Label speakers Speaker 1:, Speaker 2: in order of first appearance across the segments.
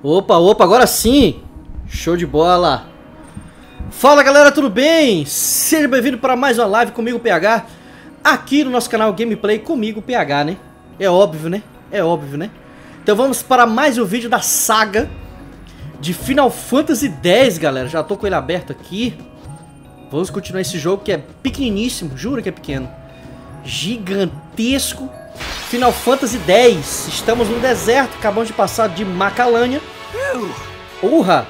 Speaker 1: Opa, opa, agora sim! Show de bola! Fala galera, tudo bem? Seja bem-vindo para mais uma live comigo, PH, aqui no nosso canal Gameplay comigo, PH, né? É óbvio, né? É óbvio, né? Então vamos para mais um vídeo da saga de Final Fantasy X, galera. Já tô com ele aberto aqui. Vamos continuar esse jogo que é pequeniníssimo, juro que é pequeno. Gigantesco. Final Fantasy X. Estamos no deserto, acabamos de passar de Macalânia. Urra!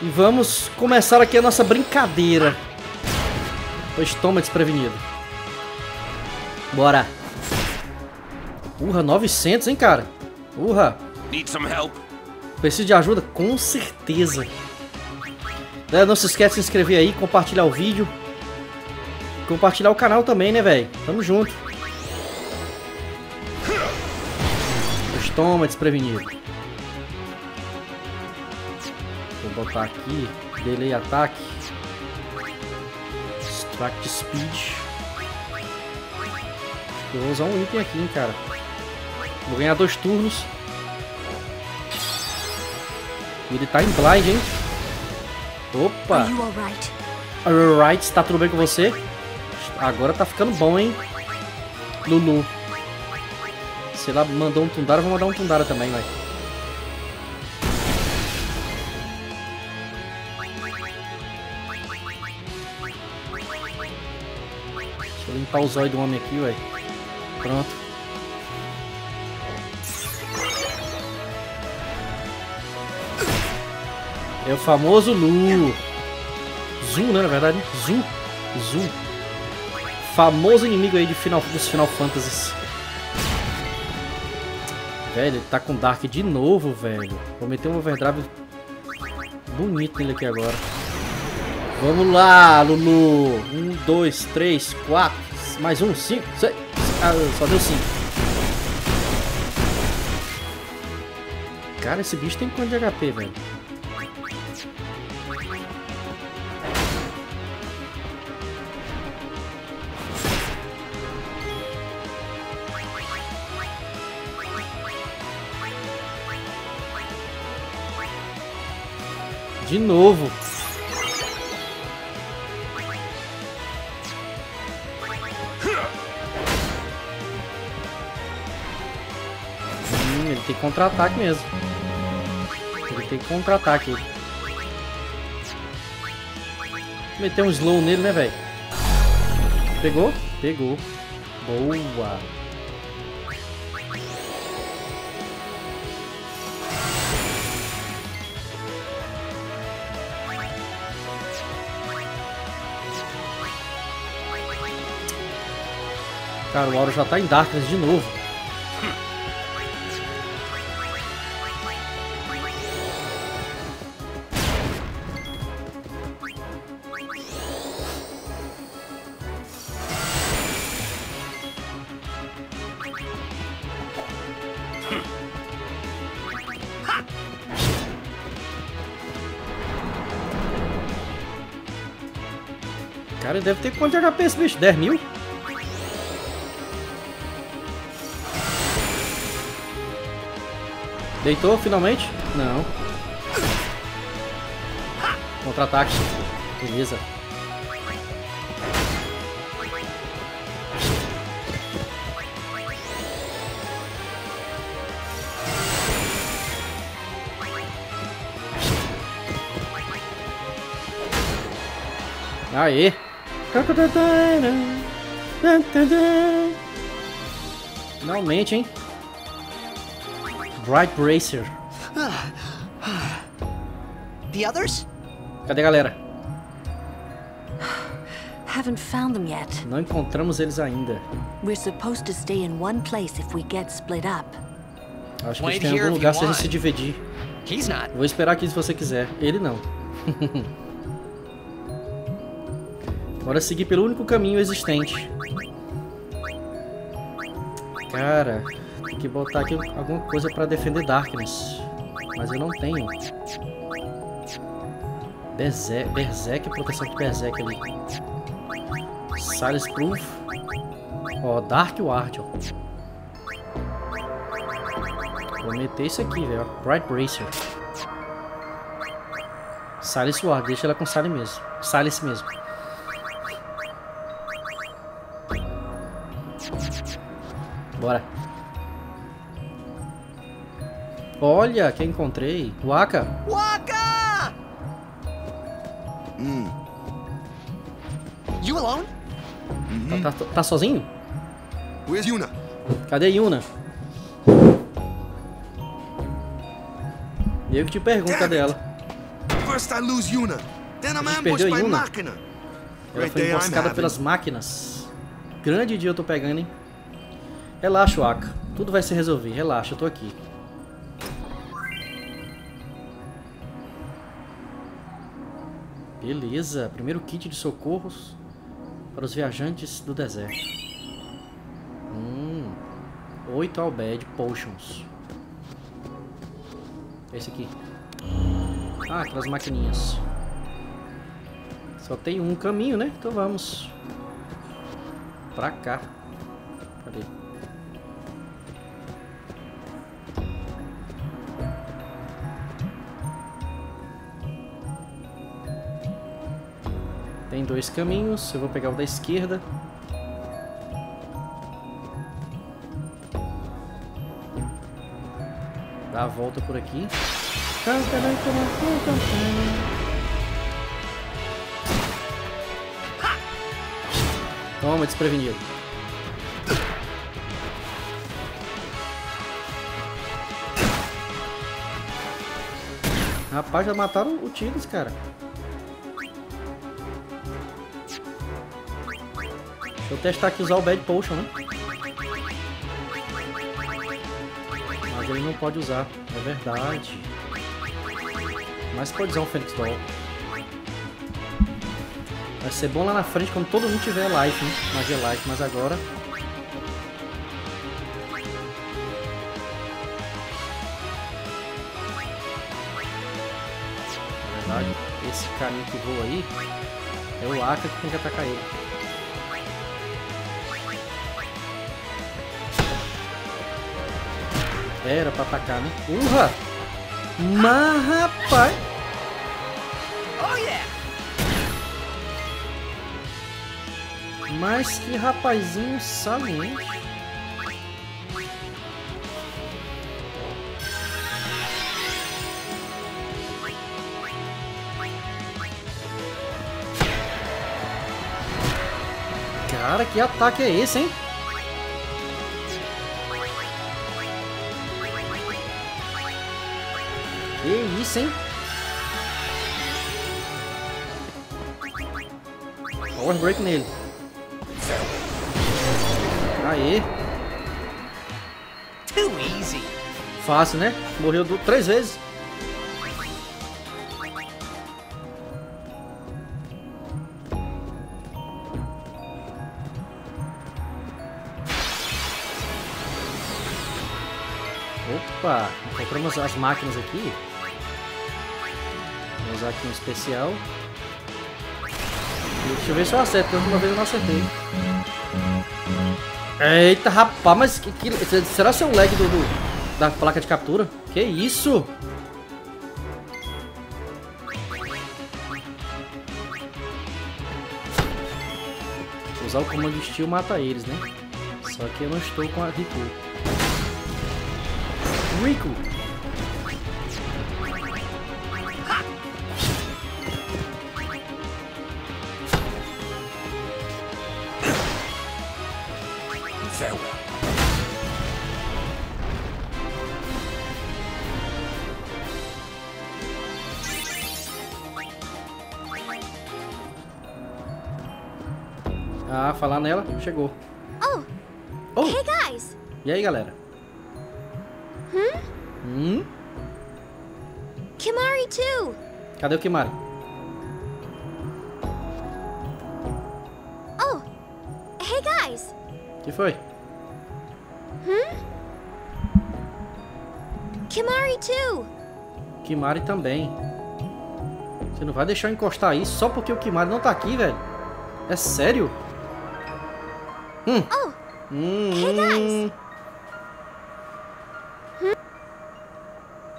Speaker 1: E vamos começar aqui a nossa brincadeira. Pois toma desprevenido. Bora. Urra, 900, hein, cara? Urra.
Speaker 2: Need some help?
Speaker 1: Preciso de ajuda? Com certeza. Galera, não se esquece de se inscrever aí, compartilhar o vídeo. Compartilhar o canal também, né, velho? Tamo junto. Pois toma, desprevenido. Vou botar aqui. Delay ataque. Extract speed. Eu vou usar um item aqui, hein, cara. Vou ganhar dois turnos. Ele tá em blind, hein? Opa!
Speaker 3: Alright?
Speaker 1: Alright, tá tudo bem com você? Agora tá ficando bom, hein? Lulu. Se ela mandou um Tundara, vou mandar um Tundara também, vai. Deixa eu limpar o zóio do homem aqui, ué. Pronto. É o famoso Lu. Zoom, né, na verdade? Zoom. Zoom. Famoso inimigo aí de final, dos Final Fantasies. Velho, ele tá com Dark de novo, velho. Vou meter um overdrive bonito nele aqui agora. Vamos lá, Lulu. Um, dois, três, quatro. Mais um, cinco, seis. Ah, só deu cinco. Cara, esse bicho tem quanto de HP, velho? De novo. Hum, ele tem contra-ataque mesmo. Ele tem contra-ataque. Meter um slow nele, né, velho? Pegou? Pegou. Boa. Cara, o Auro já tá em Darkness de novo. Cara, deve ter quanto HP esse bicho? 10 mil? Deitou finalmente? Não. Contra-ataque. Beleza. Aê! Finalmente, hein? Bright Bracer.
Speaker 4: The others?
Speaker 1: Cadê a galera?
Speaker 3: Haven't found them yet.
Speaker 1: Não encontramos eles ainda.
Speaker 3: We're supposed to stay in one place if we get split up.
Speaker 1: Acho que
Speaker 2: here
Speaker 1: algum lugar
Speaker 2: you
Speaker 1: se a gente se dividir.
Speaker 2: He's not.
Speaker 1: Vou esperar aqui se você quiser. Ele não. Bora seguir pelo único caminho existente. Cara, tem que botar aqui alguma coisa pra defender Darkness. Mas eu não tenho. Berserk, Berserk proteção de Berserk ali. Silence Proof. Ó, Dark Ward, ó. Vou meter isso aqui, velho. Bright Bracer. Silence Ward, deixa ela com Silence mesmo. Silence mesmo. Bora. Olha, quem encontrei. Waka.
Speaker 2: Waka! You alone?
Speaker 1: Tá, tá- tá sozinho?
Speaker 4: Where's Yuna?
Speaker 1: Cadê Yuna? Eu que te pergunto, cadê ela?
Speaker 4: First I lose Yuna, then I'm ambushed by
Speaker 1: Yuna.
Speaker 4: Machina.
Speaker 1: Ela
Speaker 4: Great
Speaker 1: foi emboscada pelas máquinas. Grande dia eu tô pegando, hein? Relaxa, Waka. Tudo vai se resolver. Relaxa, eu tô aqui. Beleza. Primeiro kit de socorros para os viajantes do deserto. Hum. Oito Albed Potions. Esse aqui. Ah, aquelas maquininhas. Só tem um caminho, né? Então vamos. Pra cá. Tem dois caminhos. Eu vou pegar o da esquerda. Dá a volta por aqui. Toma, desprevenido. Rapaz, já mataram o Tigres, cara. Deixa eu testar aqui usar o Bad Potion, né? Mas ele não pode usar, é verdade. Mas pode usar um Phoenix Doll. Vai ser bom lá na frente quando todo mundo tiver life, né? Magia life, mas agora. Na verdade, esse carinha que voa aí é o Aka que tem que atacar ele. Era pra atacar, né? Urra! Mas rapaz!
Speaker 2: Oh yeah!
Speaker 1: Mas que rapazinho saliente. Cara, que ataque é esse, hein? Que isso, hein? Power Break nele. Aê,
Speaker 2: Too easy.
Speaker 1: fácil, né? Morreu du- três vezes. Opa, encontramos as máquinas aqui. Usar aqui um especial. Deixa eu ver se eu acerto, porque a última vez eu não acertei. Eita, rapaz, mas que, que- será que é o lag do, do- da placa de captura? Que isso? Usar o comando steel mata eles, né? Só que eu não estou com a Riku. Riku! Chegou.
Speaker 5: Oh,
Speaker 1: Oh,
Speaker 5: hey guys.
Speaker 1: e aí, galera? Hum?
Speaker 5: Kimari too.
Speaker 1: Cadê o Kimari?
Speaker 5: Oh, hey guys.
Speaker 1: que foi?
Speaker 5: Kimari too.
Speaker 1: Kimari também. Você não vai deixar eu encostar isso só porque o Kimari não tá aqui, velho? É sério? Hum.
Speaker 5: Oh,
Speaker 1: Hum.
Speaker 5: Hey, guys.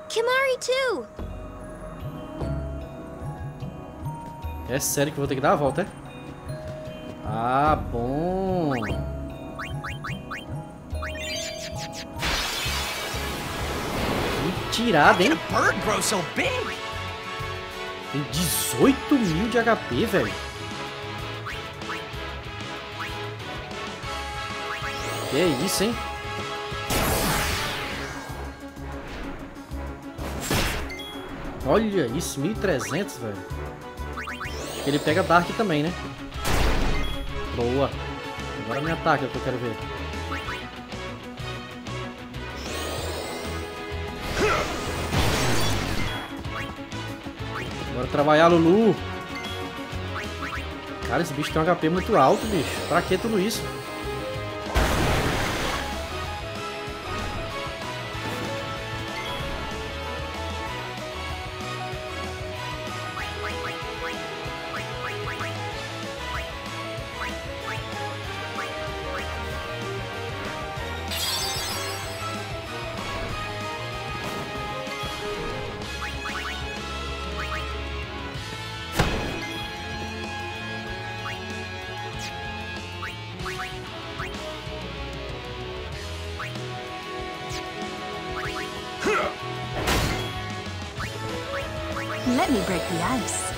Speaker 5: Kimari too.
Speaker 1: É sério que eu vou ter que dar a volta, é? Ah, bom. Tirada, hein?
Speaker 2: A bird grow so big?
Speaker 1: Tem 18 mil de HP, velho. Que é isso, hein? Olha isso, 1300, velho. Ele pega Dark também, né? Boa. Agora me ataca, é que eu quero ver. Bora trabalhar, Lulu. Cara, esse bicho tem um HP muito alto, bicho. Pra que tudo isso?
Speaker 3: Let me break the ice.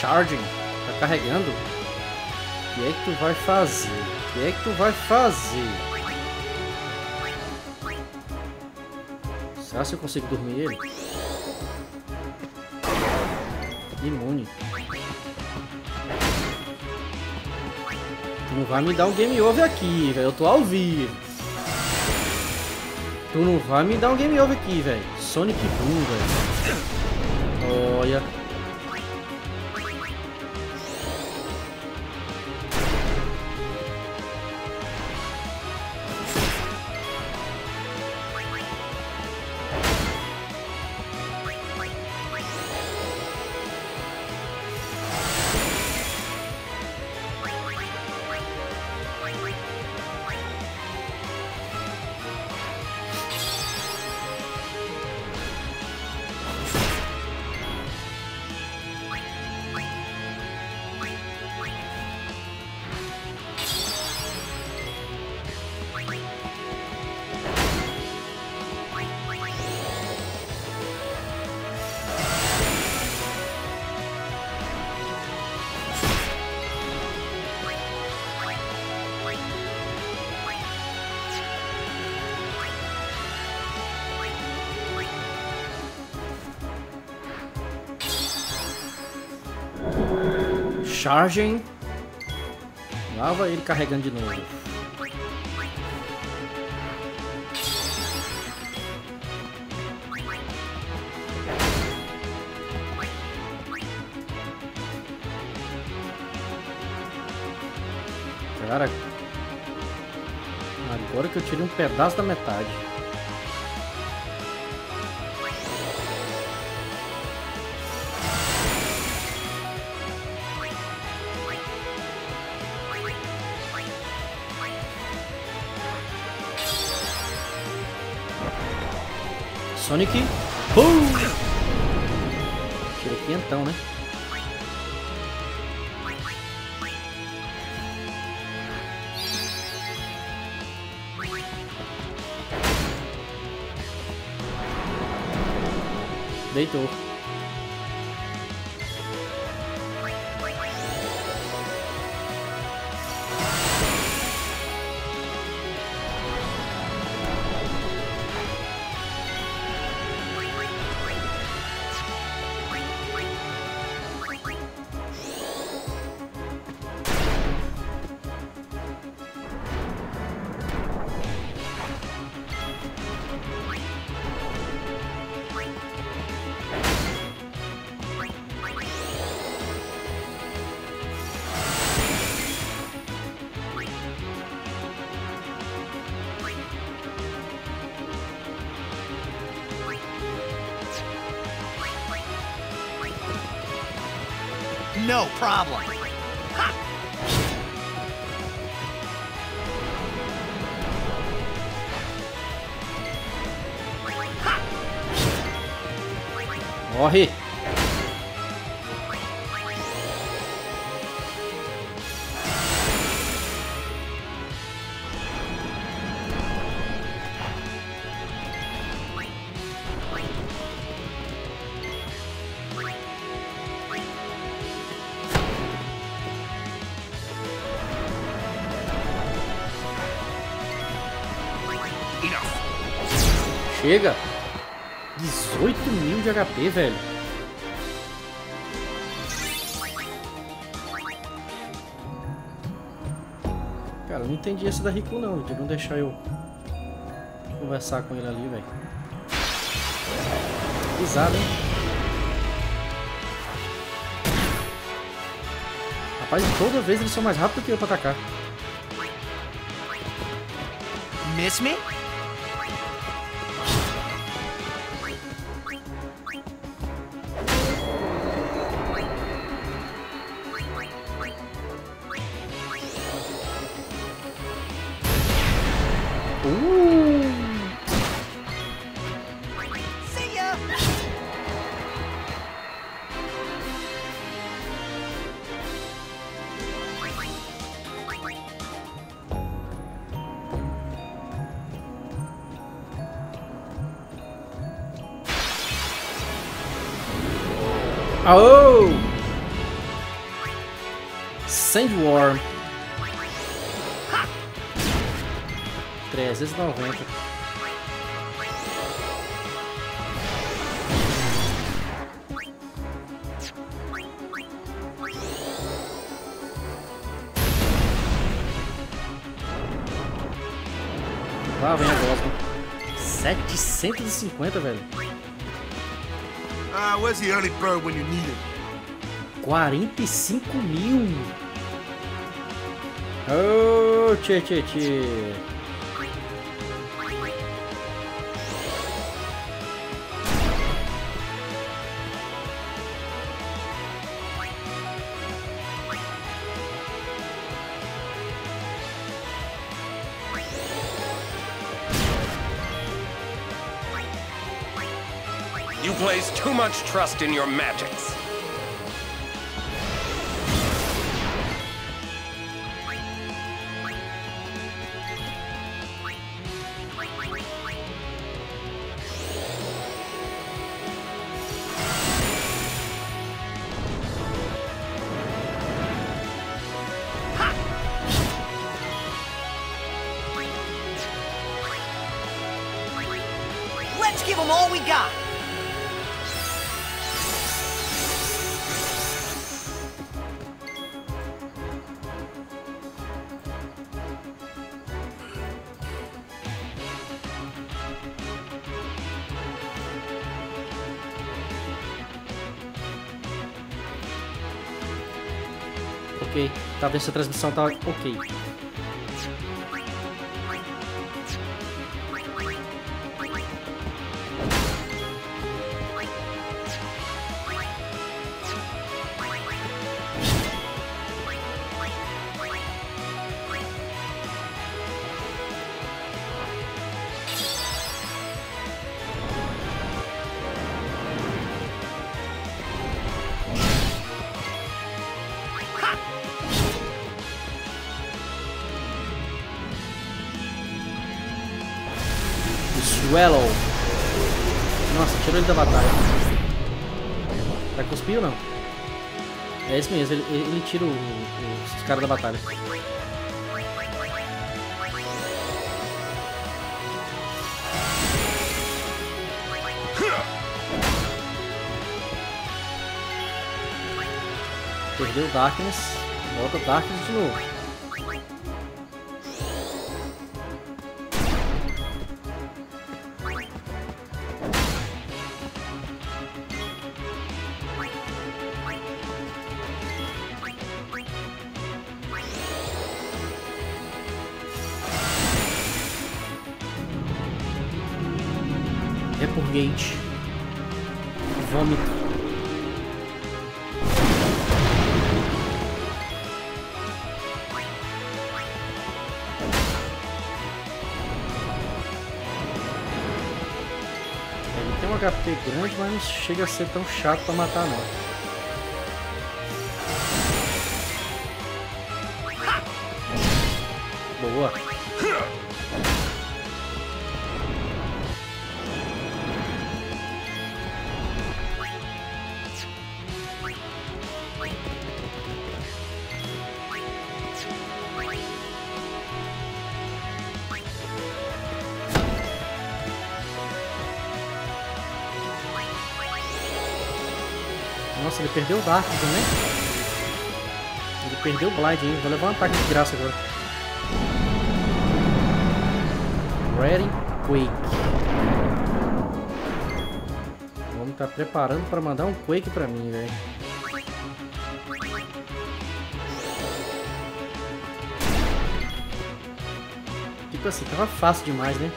Speaker 1: Charging. Tá carregando. O que é que tu vai fazer? O que é que tu vai fazer? Será que eu consigo dormir ele? Imune. Tu não vai me dar um game over aqui, velho. Eu tô ao vivo. Tu não vai me dar um game over aqui, velho. Sonic Boom, velho. Olha. Charging. Lava ele carregando de novo. Cara, agora que eu tirei um pedaço da metade. Sonic. Boom! Tirei quentão, né?
Speaker 2: no problem.
Speaker 1: Ha! Ha! Oh, Morre! Velho. Cara, eu não entendi esse da Riku não, de não deixar eu conversar com ele ali, velho. Pisada, hein? Rapaz, toda vez eles são mais rápidos que eu pra atacar.
Speaker 2: Miss me?
Speaker 1: 750, velho.
Speaker 4: Ah, where's the early bird when you need him?
Speaker 1: 45 mil. Ô, tchê, tchê, tchê.
Speaker 6: Much trust in your magics.
Speaker 2: Let's give them all we got.
Speaker 1: Tá vendo se a transmissão tá ok. Esse mesmo, ele, ele tira o- o- os caras da batalha. Perdeu o Darkness. Volta Darkness de novo. Chega a ser tão chato pra matar não. Perdeu o Dark também. Ele perdeu o Blind ainda. Vai levar um ataque de graça agora. Ready Quake. O homem tá preparando pra mandar um Quake pra mim, velho. Tipo assim, tava fácil demais, né?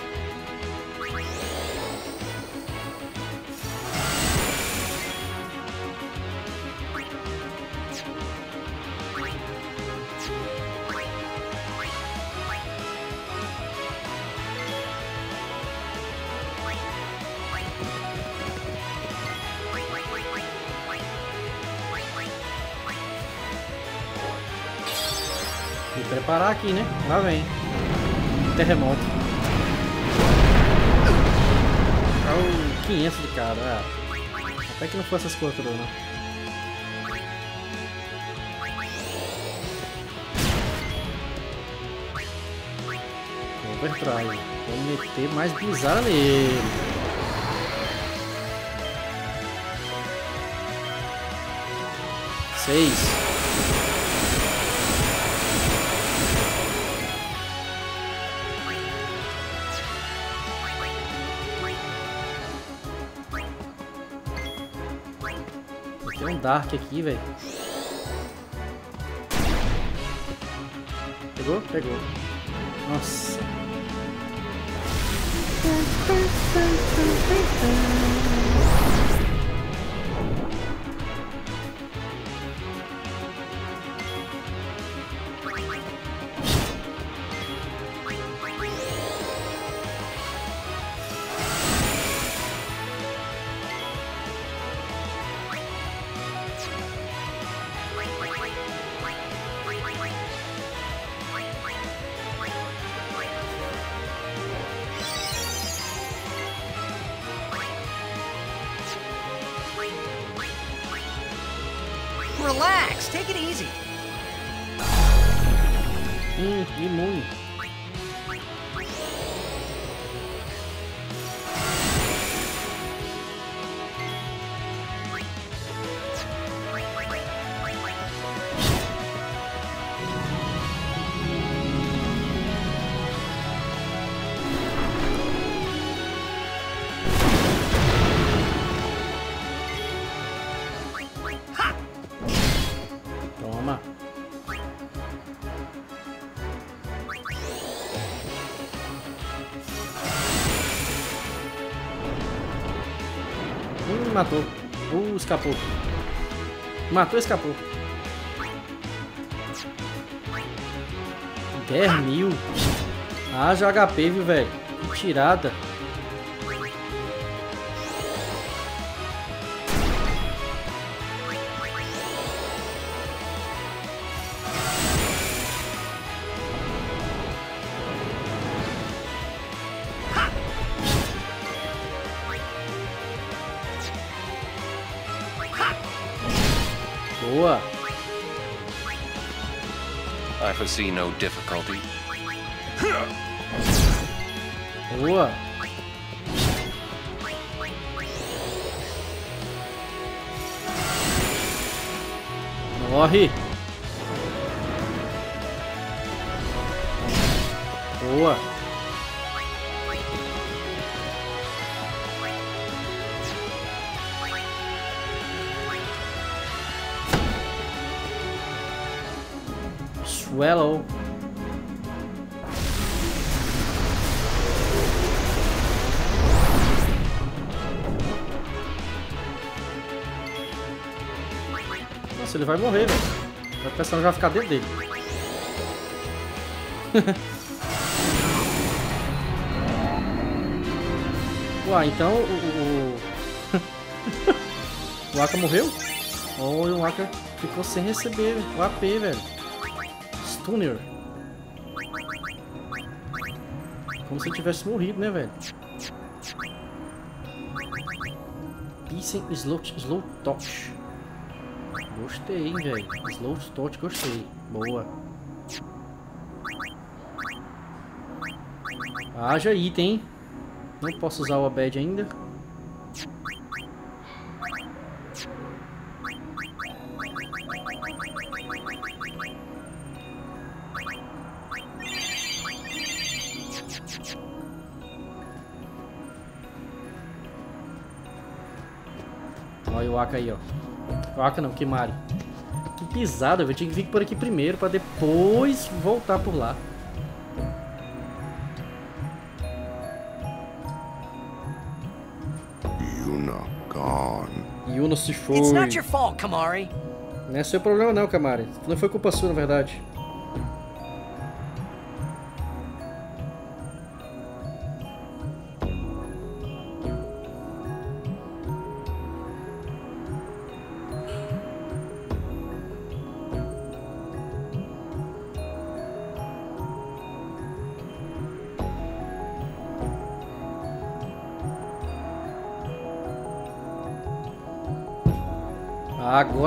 Speaker 1: Me preparar aqui, né? Lá vem. Terremoto. Oh, 500 de cara. Ah. Até que não fosse essas coisas todas, não. Overdrive. Vou meter mais bizarra nele. Seis. Dark aqui, velho. Pegou? Pegou. Nossa. Matou. Uh, escapou. Matou, escapou. 10 mil. Haja HP, viu, velho? Tirada.
Speaker 6: I foresee no difficulty.
Speaker 1: Boa. Morre. Nossa, ele vai morrer, velho. Pressão já vai ficar dentro dele. Uai, então o, o- O Aka morreu? Oh, o Aka ficou sem receber o AP, velho. Stunner. Como se ele tivesse morrido, né, velho? Pissen Slow, slow Touch. Gostei, hein, velho. Slow Touch, gostei. Boa. Haja item, hein? Não posso usar o Abed ainda. Olha o Aka aí, ó. O Aka não, Kimari. Que pisada, eu tinha que vir por aqui primeiro pra depois voltar por lá.
Speaker 4: Yuna gone.
Speaker 1: Yuna se foi.
Speaker 2: It's not your fault, Kamari.
Speaker 1: Não é seu problema não, Kamari. Não foi culpa sua, na verdade.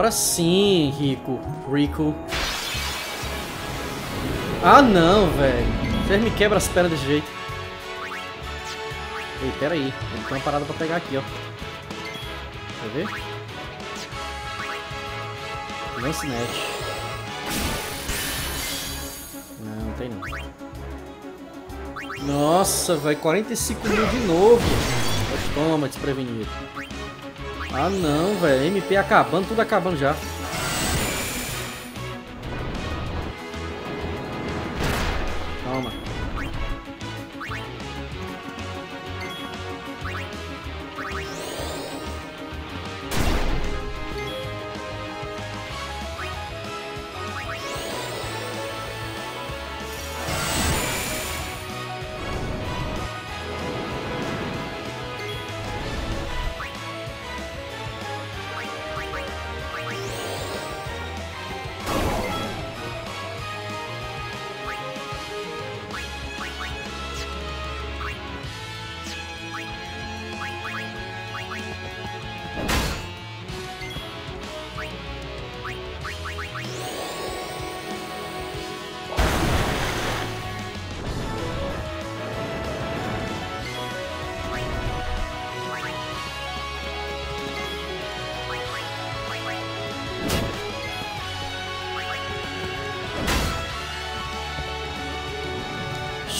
Speaker 1: Agora sim, Rico. Rico. Ah, não, velho. Vocês me quebram as pernas desse jeito. Ei, pera aí. Tem uma parada pra pegar aqui, ó. Quer ver? Lance net. Não, não tem não. Nossa, vai 45 mil de novo. Toma, desprevenido. Ah não, velho. MP acabando, tudo acabando já.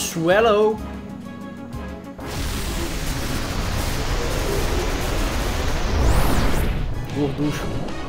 Speaker 1: Swallow. Gorducho.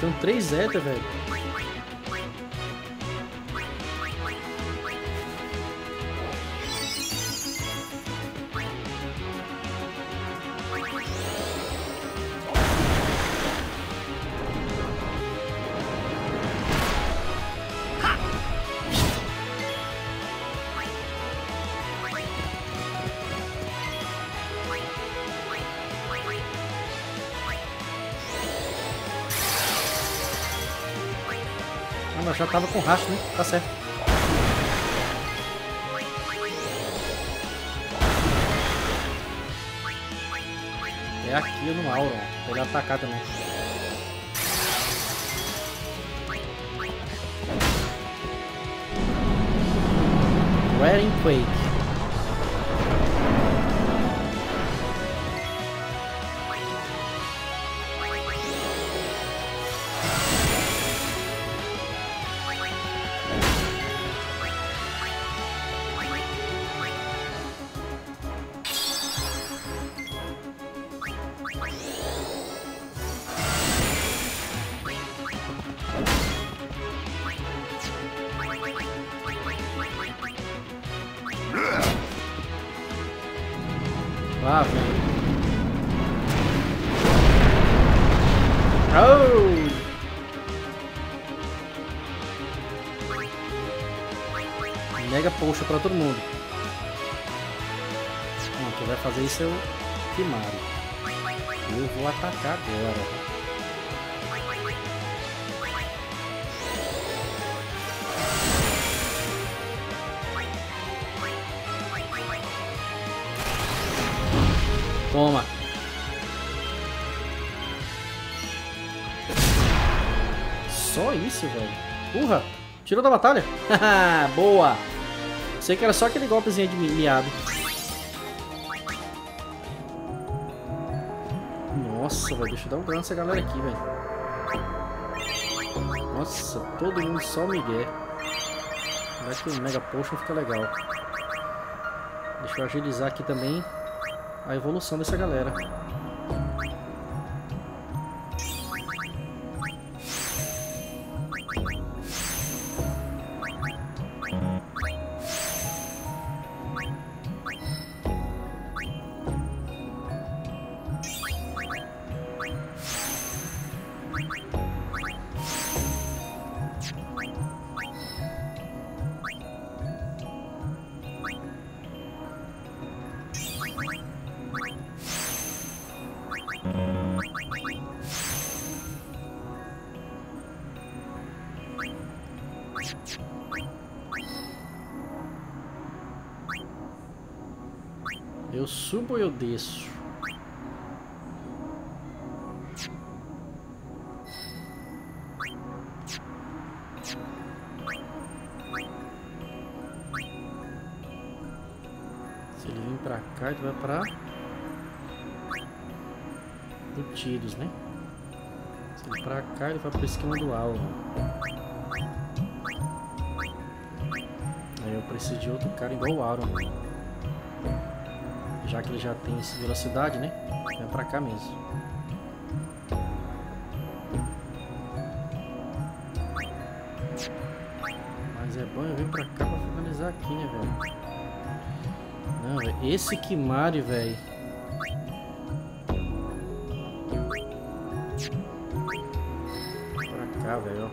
Speaker 1: Tenho três Zeta, velho. Tava com rastro, né? Tá certo. É aqui no Auron. Pra ele atacar também. Wearing Quake. Toma. Só isso, velho. Urra! Tirou da batalha? Boa! Sei que era só aquele golpezinho de mi- miado. Nossa, velho. Deixa eu dar um dano nessa galera aqui, velho. Nossa, todo mundo só migué. Vai que o Mega Potion fica legal. Deixa eu agilizar aqui também a evolução dessa galera. Do alvo. Aí eu preciso de outro cara igual o Auron. Já que ele já tem essa velocidade, né? Vai pra cá mesmo. Mas é bom eu vir pra cá pra finalizar aqui, né, velho? Não, velho. Esse Kimari, velho. Cá, velho.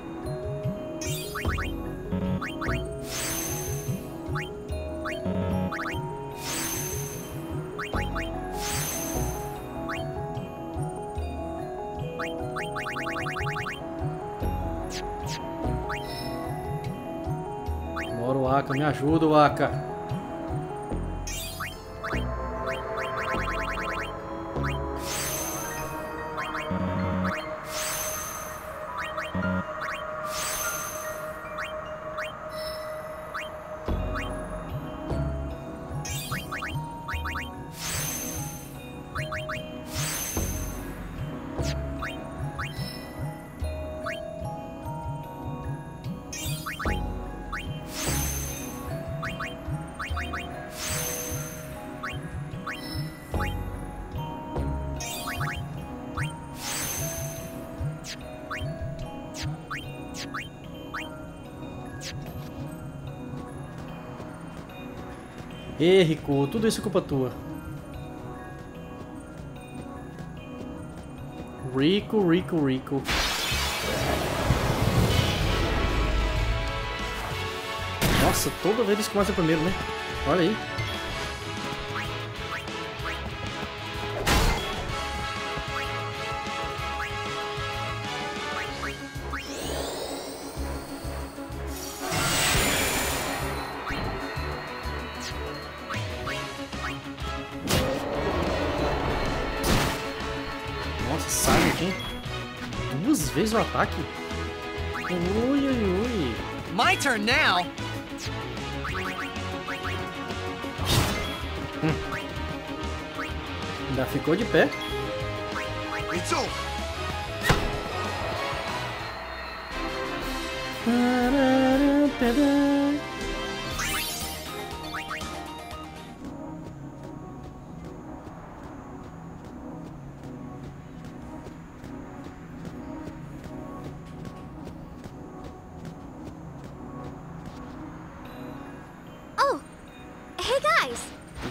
Speaker 1: Bora, o Aka, me ajuda, o Rico, tudo isso é culpa tua. Rico, Rico, Rico. Nossa, toda vez eles começam primeiro, né? Olha aí. Ataque? Ui, ui, ui.
Speaker 2: My turn now.
Speaker 1: Ainda ficou de pé.
Speaker 4: It's over.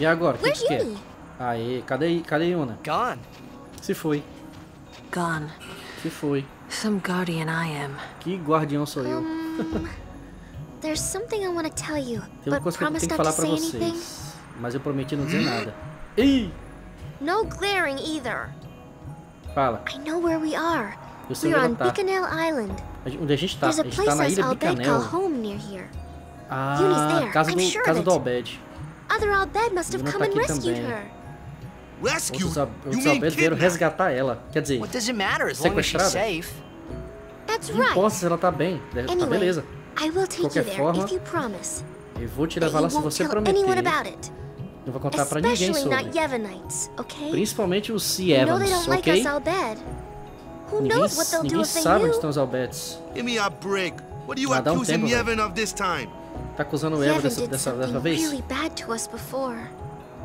Speaker 1: E agora? O que que quer? Aê, cadê, cadê Yuna?
Speaker 2: Gone.
Speaker 1: Se foi,
Speaker 3: Gone.
Speaker 1: se foi.
Speaker 3: Some guardian I am.
Speaker 1: Que guardião sou eu?
Speaker 5: There's something I want to tell you,
Speaker 1: Tem uma coisa que eu tenho que falar pra
Speaker 5: say anything.
Speaker 1: vocês. Mas eu prometi não dizer nada. Ih!
Speaker 5: No glaring either.
Speaker 1: Fala.
Speaker 5: I know where we are.
Speaker 1: Eu sei
Speaker 5: We're
Speaker 1: onde
Speaker 5: on
Speaker 1: tá.
Speaker 5: Bicanel Island.
Speaker 1: Onde a gente tá? A gente tá na ilha Bicanel. Ah, casa do, casa do. Albed.
Speaker 5: Other Albed must have come
Speaker 1: tá
Speaker 5: and rescued her.
Speaker 1: Outros, vieram resgatar ela. Quer dizer,
Speaker 2: What does it matter as long as she's
Speaker 1: Sequestrada?
Speaker 2: safe?
Speaker 5: That's
Speaker 1: não importa
Speaker 5: right.
Speaker 1: se ela tá bem. Tá
Speaker 5: Anyway,
Speaker 1: beleza.
Speaker 5: I will take
Speaker 1: qualquer
Speaker 5: you there
Speaker 1: forma,
Speaker 5: if you promise.
Speaker 1: Eu vou te levar lá se
Speaker 5: won't
Speaker 1: você
Speaker 5: tell anyone
Speaker 1: prometer.
Speaker 5: about it.
Speaker 1: Não vou contar pra ninguém
Speaker 5: Especially not
Speaker 1: sobre.
Speaker 5: Yevonites, okay?
Speaker 1: Principalmente os Sea
Speaker 5: You know they
Speaker 1: Evans,
Speaker 5: don't like
Speaker 1: ok?
Speaker 5: us Albed. Who
Speaker 1: Ninguém,
Speaker 5: knows what they'll do
Speaker 1: ninguém sabe onde estão os Albeds.
Speaker 4: Give me a break. What are you
Speaker 1: dá
Speaker 4: accusing. Yevon of this time?
Speaker 1: Tá acusando o Evan dessa, dessa, dessa vez?
Speaker 5: really bad to us before.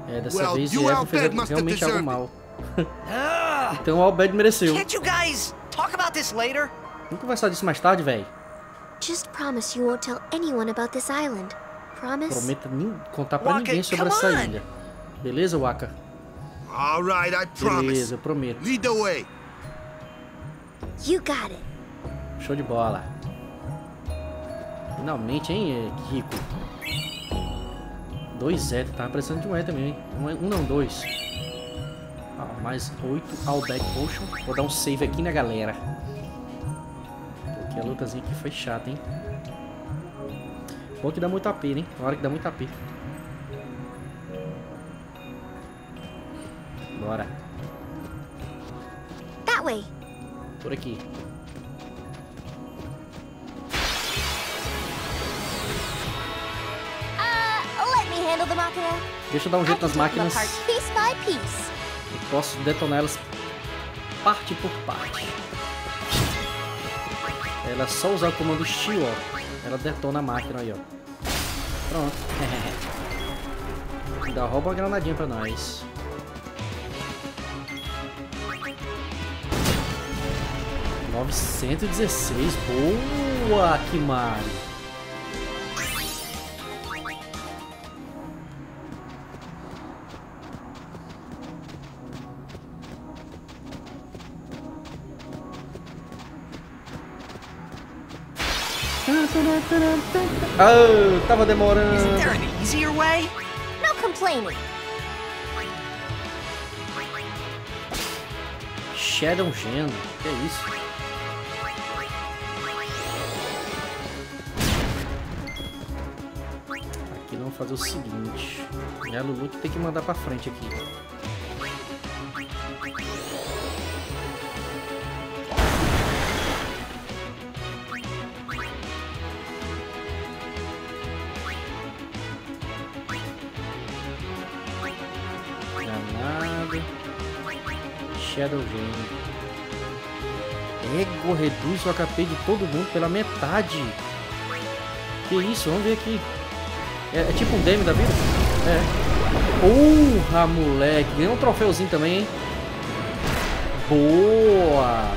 Speaker 1: É, dessa
Speaker 4: Well,
Speaker 1: vez
Speaker 4: you
Speaker 1: Evan fez realmente algo mal.
Speaker 2: Ugh.
Speaker 1: Então o Albed mereceu.
Speaker 2: Can't you guys talk about this later?
Speaker 1: Vamos conversar disso mais tarde, velho.
Speaker 5: Just promise you won't tell anyone about this island. Promise?
Speaker 1: Prometa nem contar pra
Speaker 2: Waka,
Speaker 1: ninguém sobre essa
Speaker 2: on.
Speaker 1: ilha. Beleza, Waka?
Speaker 4: All right, I promise.
Speaker 1: Beleza, eu prometo.
Speaker 4: Lead the way.
Speaker 5: You got it.
Speaker 1: Show de bola. Finalmente, hein, Rico? Dois E, tava precisando de um E também, hein? Um, um não, dois. Ah, mais oito Albeck Potion. Vou dar um save aqui, né, galera? Porque a lutazinha aqui foi chata, hein? Bom que dá muito AP, né? Na hora que dá muito AP. Bora.
Speaker 5: That way.
Speaker 1: Por aqui. Deixa eu dar um jeito nas máquinas. Eu posso detonar elas parte por parte. Ela é só usar o comando Shield, ó. Ela detona a máquina aí, ó. Pronto. Ainda rouba uma granadinha pra nós. Novecentos e dezesseis. Boa, Kimari. Oh, tava demorando.
Speaker 2: Isn't there an easier way?
Speaker 5: No complaining.
Speaker 1: Shadow Gen, que é isso? Aqui vamos fazer o seguinte. É a Lulu que tem que mandar pra frente aqui. Shadow Gen. Ego reduz o HP de todo mundo pela metade. Que isso? Vamos ver aqui. É, é tipo um Demi da vida? É. Porra, moleque. Ganhou um troféuzinho também, hein? Boa!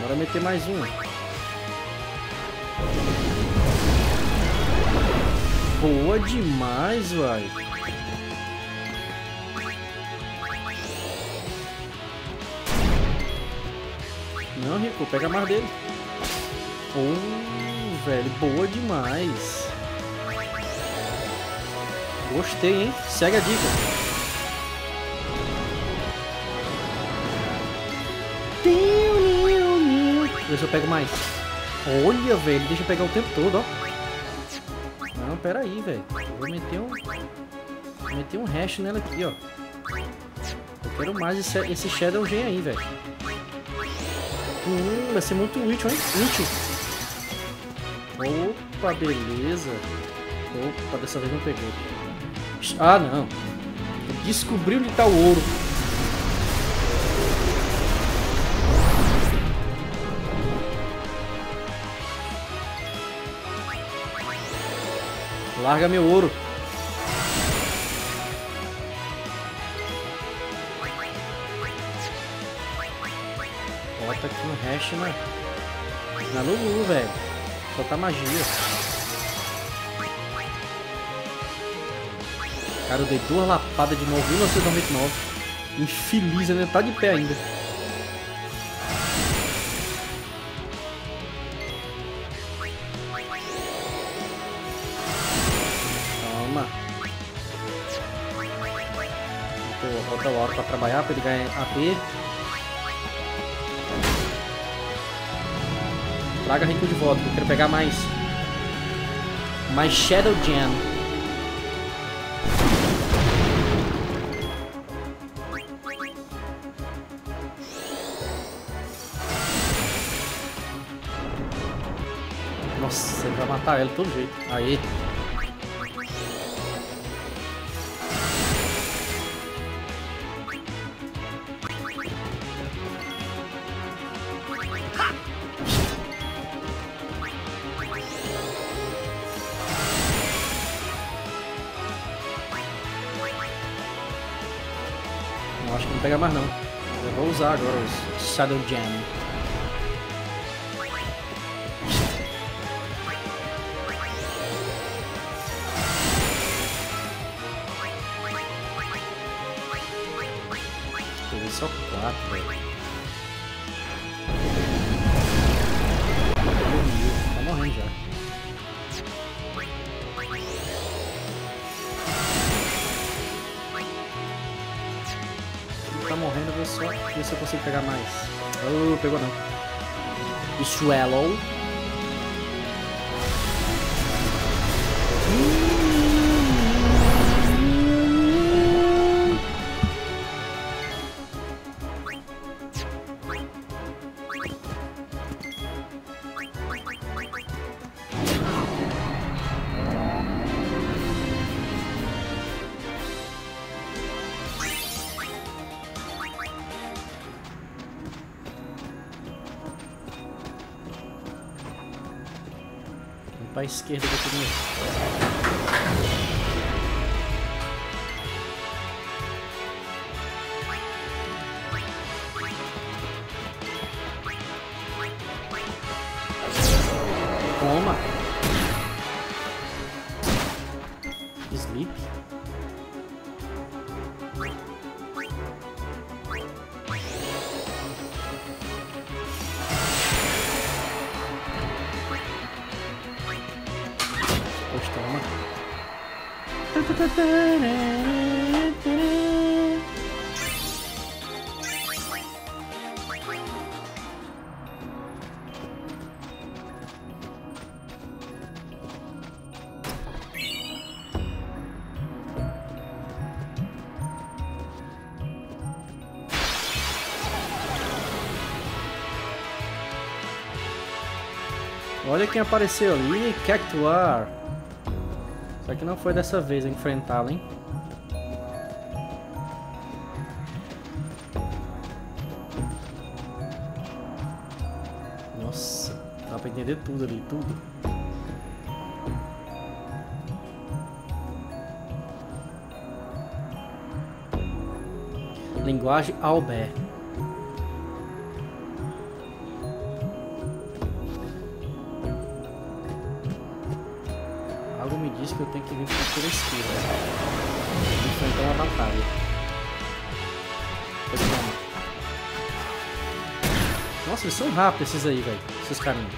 Speaker 1: Bora meter mais um. Boa demais, vai. Rico, pega mais dele. Oh, velho, boa demais. Gostei, hein? Segue a dica. Vê se eu pego mais. Olha, velho, deixa eu pegar o tempo todo, ó. Não, pera aí, velho. Vou meter um... Vou meter um hash nela aqui, ó. Eu quero mais esse, esse Shadow Gen aí, velho. Hum, vai ser muito útil, hein? Útil. Opa, beleza. Opa, dessa vez não pegou. Ah, não. Descobriu onde tá o ouro. Larga meu ouro. Hash na, na Lulu, velho. Só tá magia. Cara, eu dei duas lapadas de novo, 1999. Infeliz, ainda tá de pé ainda. Toma. Botou, bota o Oro pra trabalhar, pra ele ganhar AP. Traga Rico de volta, eu quero pegar mais. Mais Shadow Jam. Nossa, ele vai matar ela de todo jeito. Aí. Os Shadow esquerda daqui mesmo. Quem apareceu ali, Cactuar. Só que não foi dessa vez enfrentá-lo, hein? Nossa, dá pra entender tudo ali, tudo. Linguagem Albert. São rápidos esses aí, velho. Esses carinhos.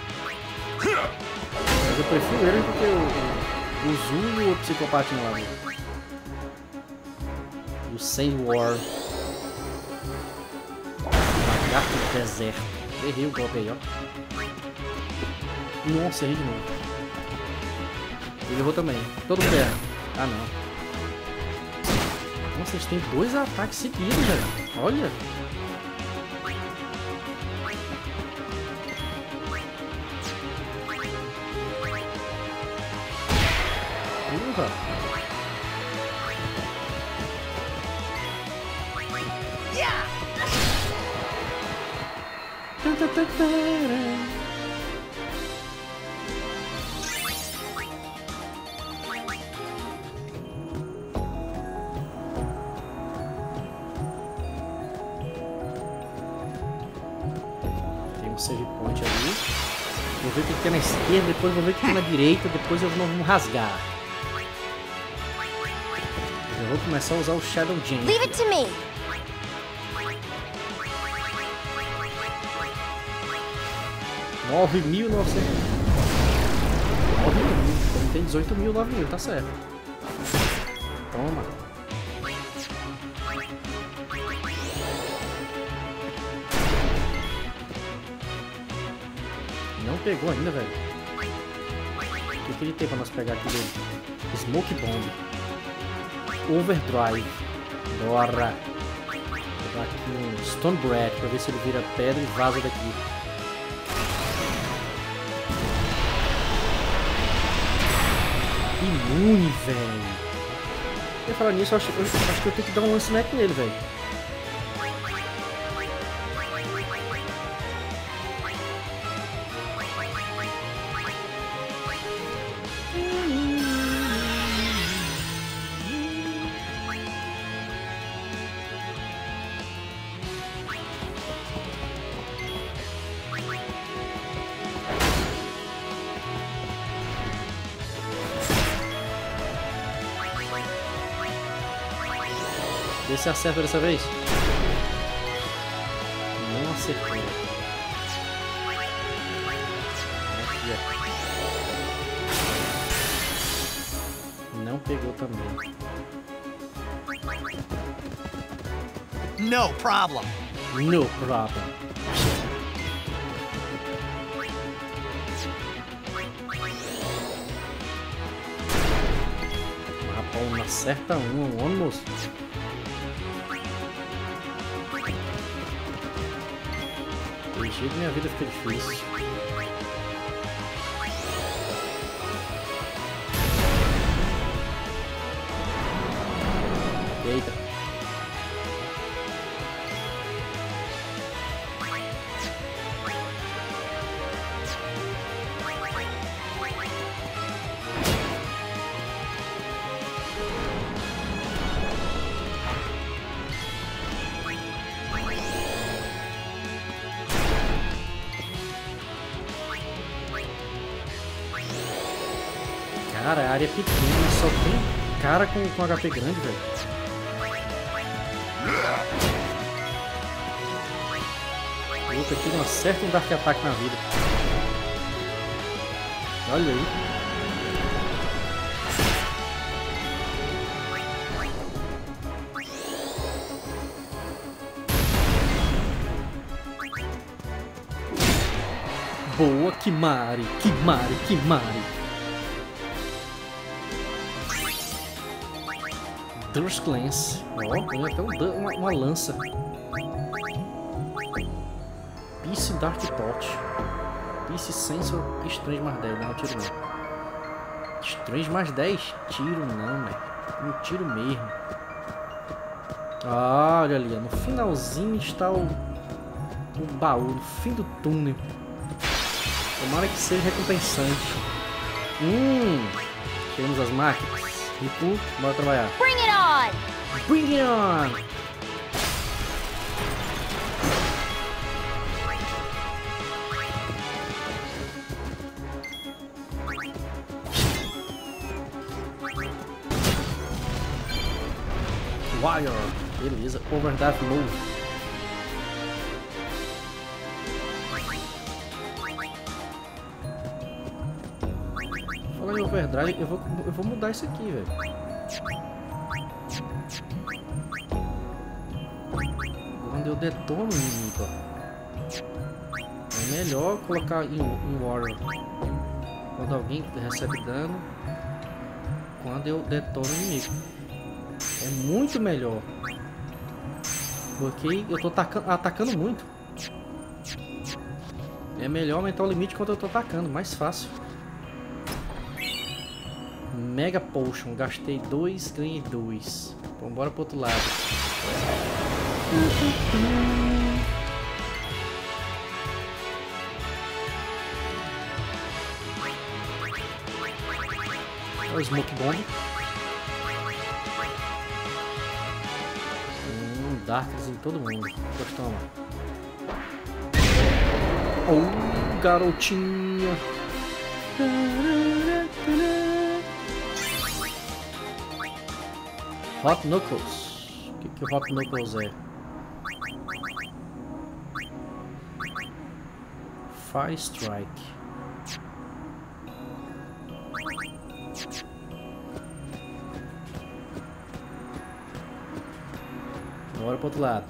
Speaker 1: Mas eu prefiro eles do que o, o, o Zoom e o Psicopatinho lá. velho. O Sand War. Lagarto do deserto. Errei o golpe aí, ó. Nossa, errei de novo. Ele errou também. Todo mundo. Ah, não. Nossa, eles têm dois ataques seguidos, velho. Olha. Depois vou ver que na direita, depois eu vou vamos rasgar. Eu vou começar a usar o Shadow Jam.
Speaker 5: Leave it to me.
Speaker 1: Nove mil novecentos. Nove mil. Então tem 18 mil, 9 mil, tá certo. Toma. Não pegou ainda, velho. O que, que ele tem pra nós pegar aqui dele? Smoke Bomb. Overdrive. Bora. Vou dar aqui um Stone Bread pra ver se ele vira pedra e vaza daqui. Imune, velho. Eu falar nisso, eu acho, eu acho que eu tenho que dar um lance nele, velho. Acerta dessa vez. Não acertou. Ó. Não pegou também.
Speaker 2: No problem.
Speaker 1: No problem. Rapaz, não acerta um, um moço. Jeito minha vida fica difícil. Cara, a área é pequena, só tem cara com, com HP grande, velho. Luta aqui não acerta um Dark Attack na vida. Olha aí. Boa, Kimari, Kimari, Kimari. Durst Lance. Ó, tem até um uma, uma lança. Peace Dark Pot. Peace Sensor Strange mais 10. Não, tiro não. Strange mais 10? Tiro não, velho. No tiro mesmo. Ah, olha ali, no finalzinho está o, o baú, no fim do túnel. Tomara que seja recompensante. Hum, temos as máquinas. E tu, bora trabalhar.
Speaker 5: Bring it on!
Speaker 1: Bring it on! Wire. Beleza. Overdrive Move. Falando em overdrive, eu vou, eu vou mudar isso aqui, velho. Quando eu detono o inimigo. É melhor colocar em, em Warrior. Quando alguém recebe dano. Quando eu detono o inimigo. É muito melhor. Porque eu tô ataca- atacando muito. É melhor aumentar o limite quando eu tô atacando, mais fácil. Mega Potion. Gastei dois, ganhei dois. Vamos embora pro outro lado. Olha o Smoke Bomb. Hum, Darkness em todo mundo. Gostamos. Oh, garotinha. Hot Knuckles. O que, que Hot Knuckles é? Fire Strike. Bora pro outro lado.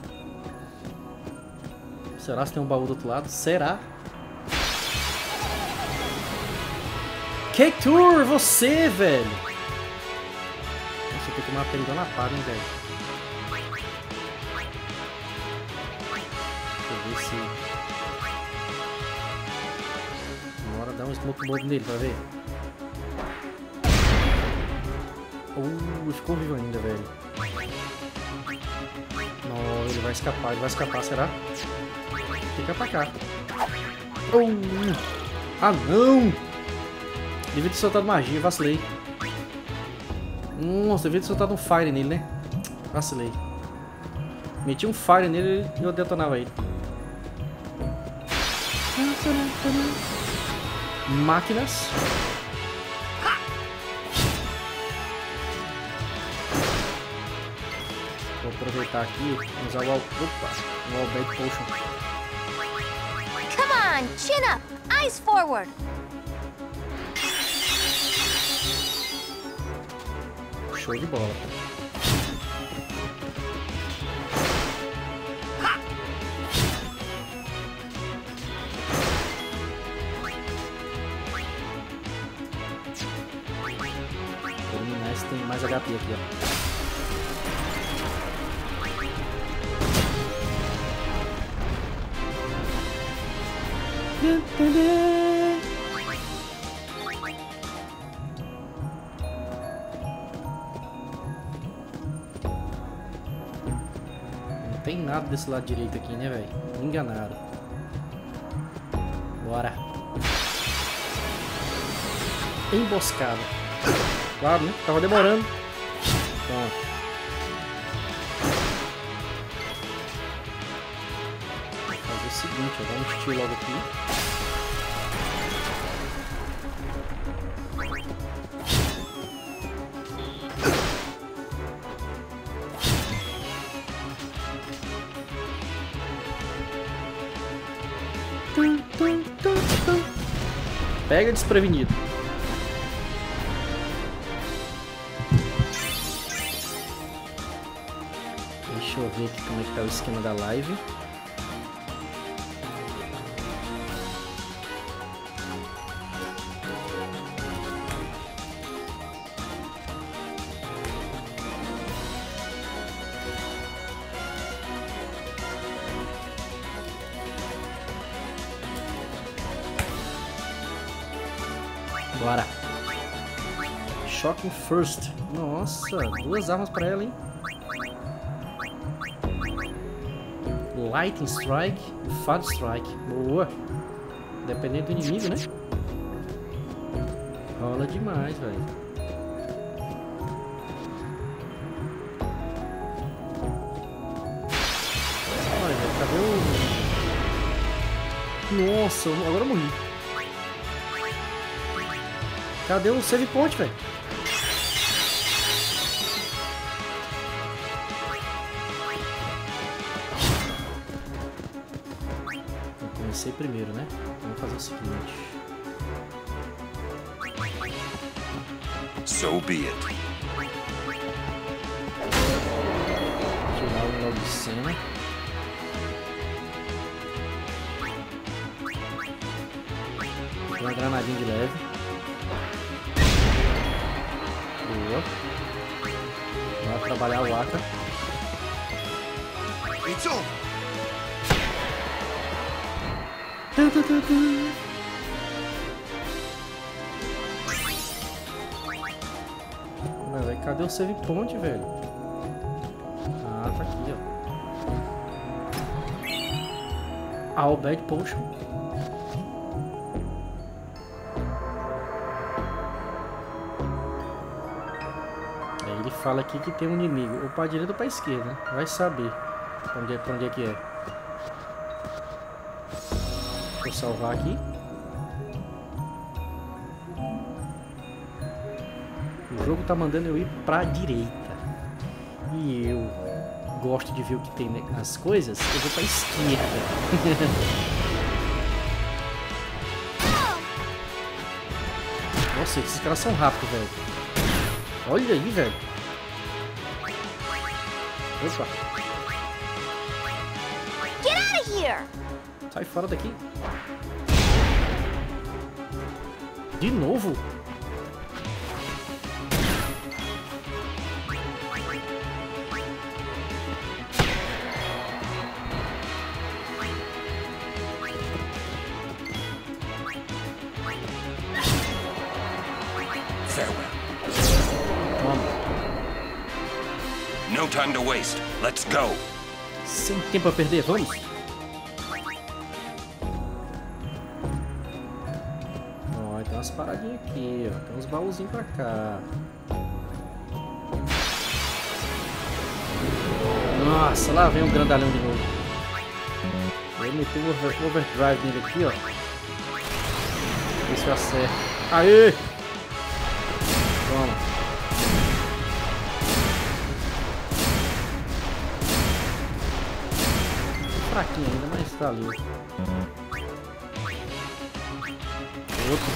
Speaker 1: Será se tem um baú do outro lado? Será? Cake Tour, você, velho! Uma periga na para, hein, velho. Deixa eu ver se... Bora dar um smoke bomb nele pra ver. Uh, ficou vivo ainda, velho. Não, ele vai escapar, ele vai escapar, será? Fica pra cá. Uh, ah, não! Devia ter soltado magia, vacilei. Nossa, devia ter soltado um fire nele, né? Vacilei. Meti um fire nele e eu detonava ele. Máquinas. Vou aproveitar aqui e usar o. Opa! O Wallbait Potion.
Speaker 5: Come on, chin up. Eyes forward.
Speaker 1: Show de bola. Tem mais HP aqui, ó. Não tem desse lado direito aqui, né, velho? Me enganaram. Bora. Emboscada. Claro, né? Tava demorando. Pronto. Vou fazer o seguinte, vou dar um estilo logo aqui. Desprevenido. Deixa eu ver aqui como é que tá o esquema da live. First. Nossa, duas armas pra ela, hein? Lightning Strike e Fad Strike. Boa. Dependendo do inimigo, né? Rola demais, velho. Olha, velho, cadê o... Nossa, agora eu morri. Cadê o save point, velho?
Speaker 6: So be it.
Speaker 1: Tirar o logo de. Tem uma granadinha de leve. Boa. Vai trabalhar o Aka.
Speaker 4: It's over.
Speaker 1: Cadê o save point, velho? Ah, tá aqui, ó. All Bad Potion. Aí ele fala aqui que tem um inimigo. Ou pra direita ou pra esquerda, né? Vai saber pra onde é, pra onde é que é. Eu salvar aqui. O jogo tá mandando eu ir pra direita. E eu gosto de ver o que tem nas coisas, eu vou pra esquerda. Nossa, esses caras são rápidos, velho. Olha aí, velho. Opa,
Speaker 5: Get out of here!
Speaker 1: sai fora daqui. De novo?
Speaker 6: Waste. Let's go.
Speaker 1: Sem tempo a perder, vamos? Ó, tem umas paradinhas aqui, ó. Tem uns baúzinhos pra cá. Nossa, lá vem o grandalhão de novo. Vou meter o over- overdrive nele aqui, ó. Ver se eu acerto. Aê! Fraquinho ainda, mas tá ali. Outro.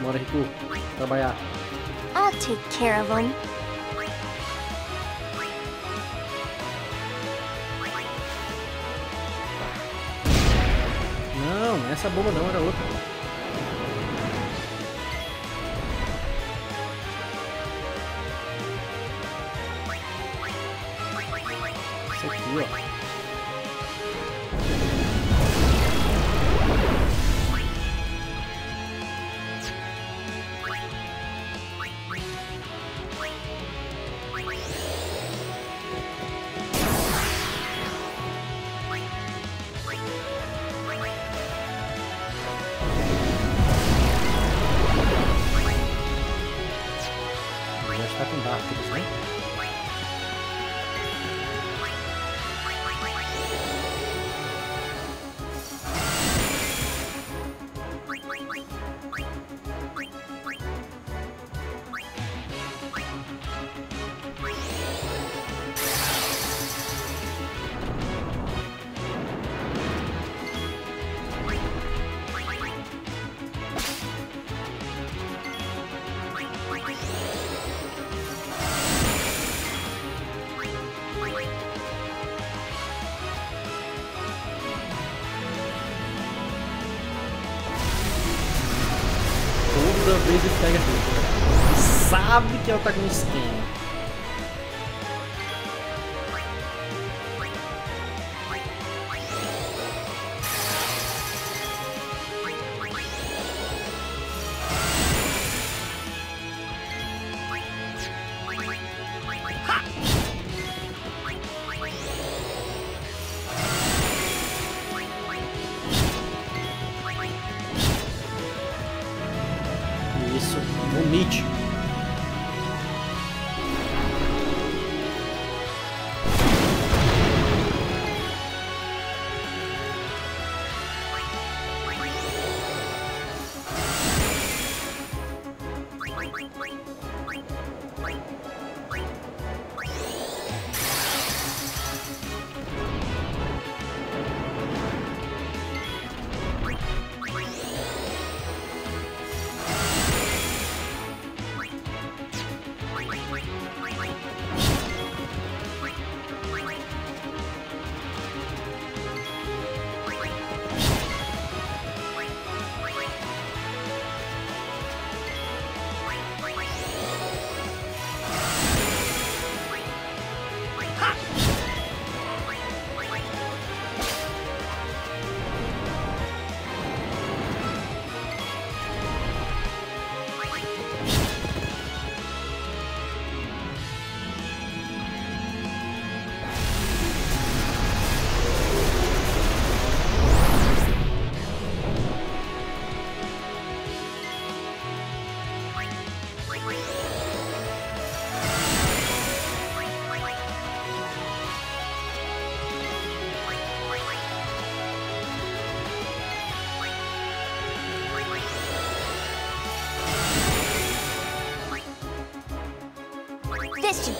Speaker 1: Bora, Riku. Trabalhar.
Speaker 5: I'll take care of them.
Speaker 1: Essa bomba não, era outra. Vez ele pega tudo. Sabe que ela tá com esquema.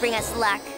Speaker 5: Bring us luck.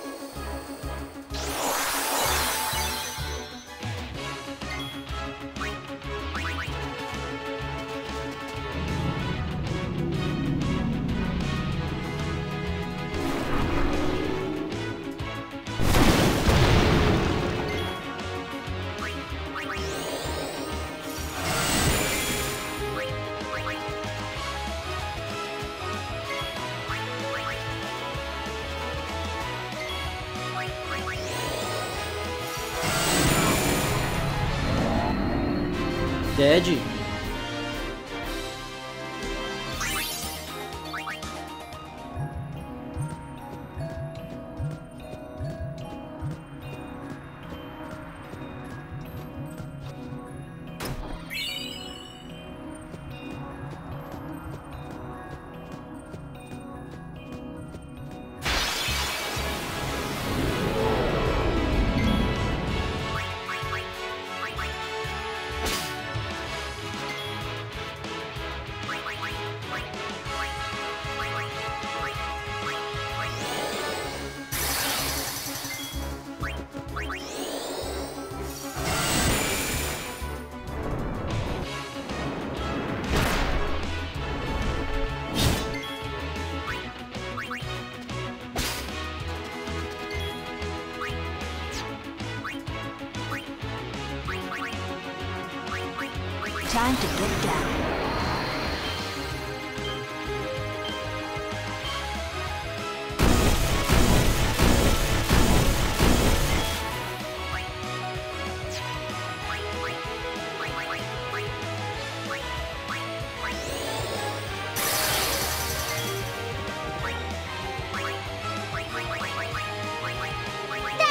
Speaker 3: Time to get down.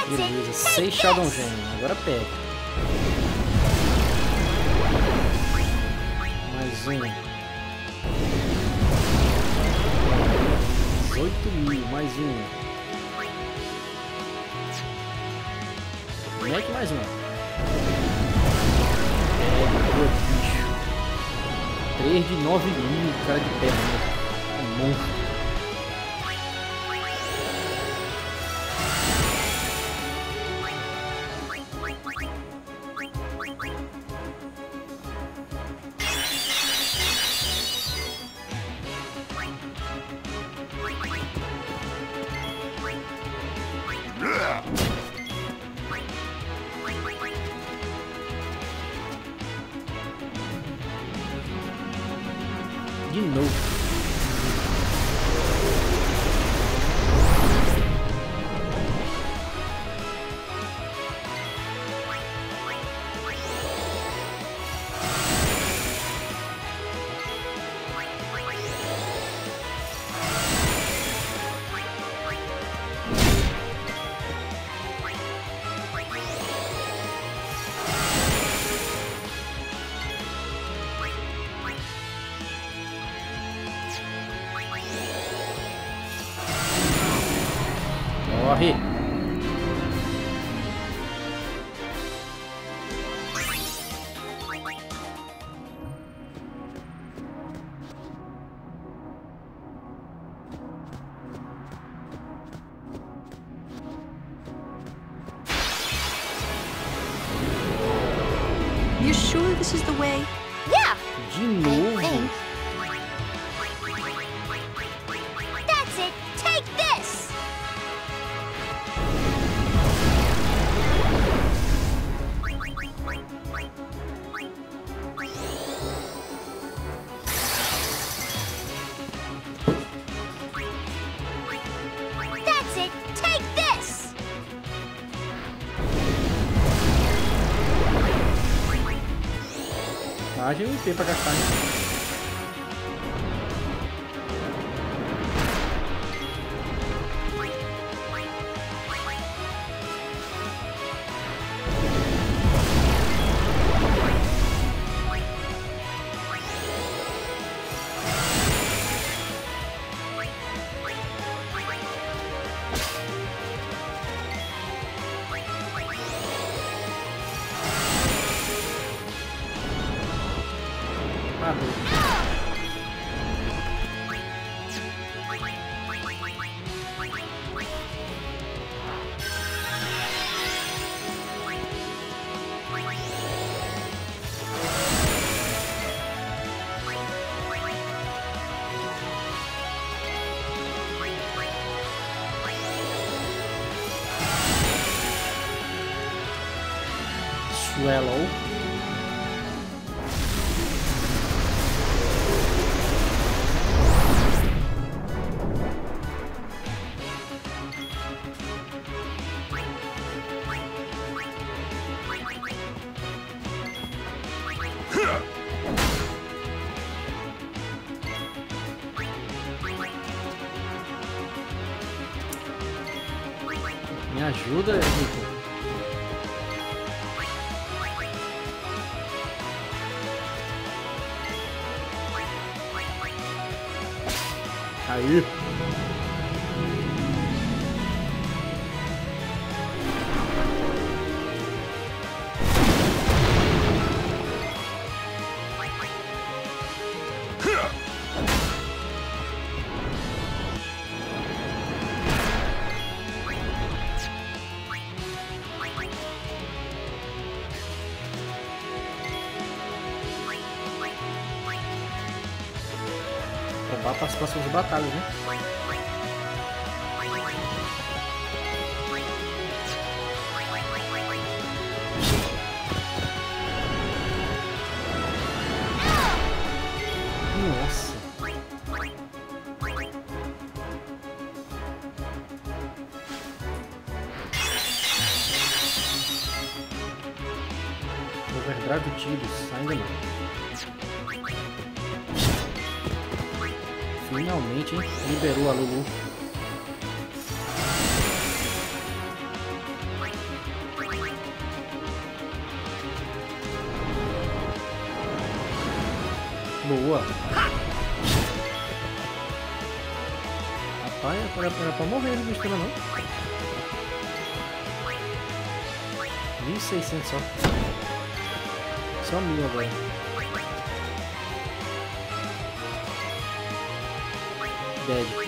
Speaker 1: Beleza,
Speaker 5: it.
Speaker 1: seis
Speaker 5: Take
Speaker 1: Shadow
Speaker 5: this.
Speaker 1: Gem. Agora pega. Mais um. É, bicho. 3 de 9 mil, cara de perna. Um monstro. Haja MP pra gastar, as próximas batalhas, né? Bicho, não? 1.600 só. Só mil agora. Dead.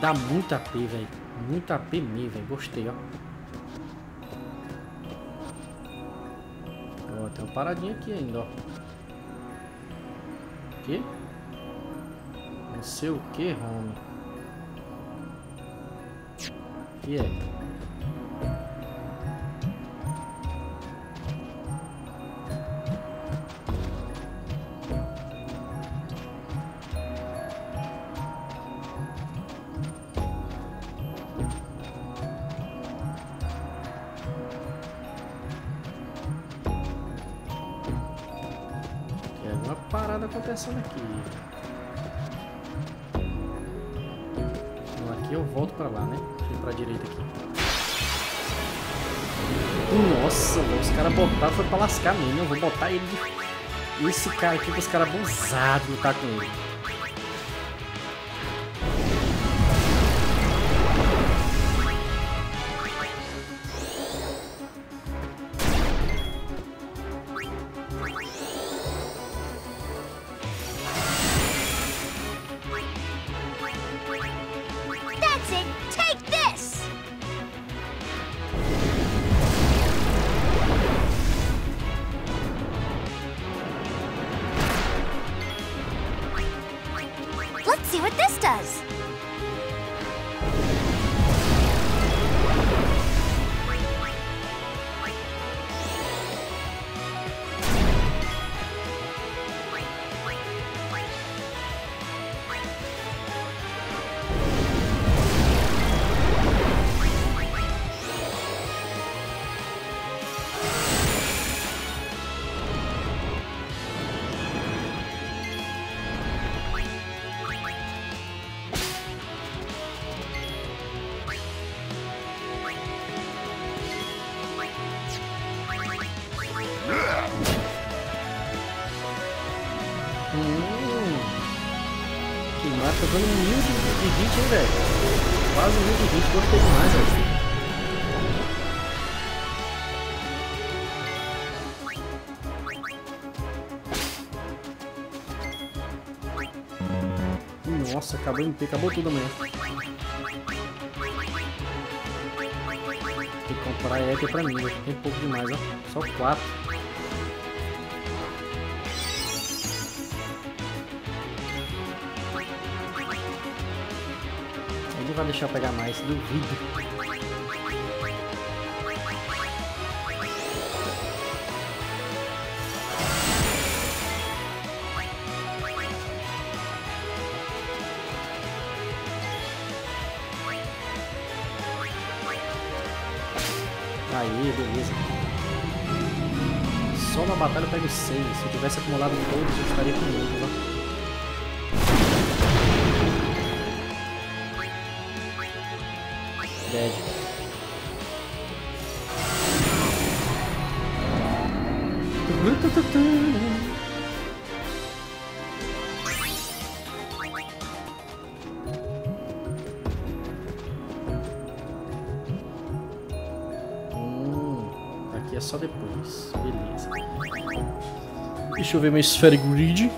Speaker 1: Dá muita AP, velho. Muita AP mesmo, velho. Gostei, ó. Tem uma paradinha aqui ainda, ó. O quê? Não sei o que, homem. O que vou botar ele. Esse cara aqui, os caras abusados lutar com ele. 20, acabou tudo amanhã. Tem que comprar éter pra mim, já tem pouco demais, ó. Só 4. Ele vai deixar eu pegar mais, duvido. Batalha eu pego 6. Se eu tivesse acumulado todos, eu estaria com muitos, ó. Só depois. Beleza. Deixa eu ver meu esfera grid.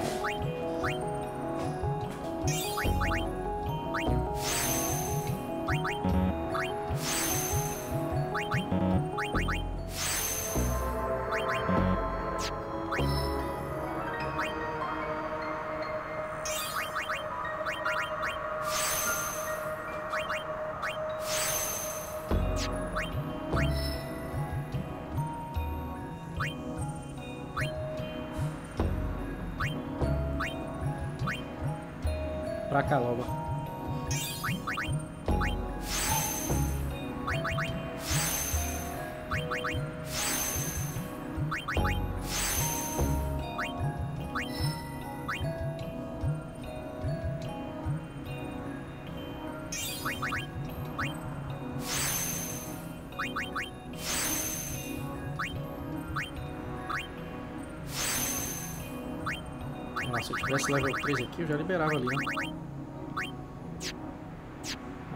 Speaker 1: Aqui, eu já liberava ali, né?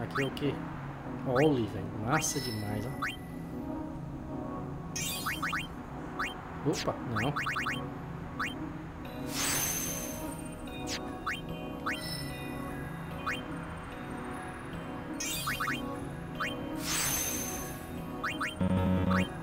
Speaker 1: Aqui é o que? Oli, velho. Massa demais, ó. Opa, não. Agora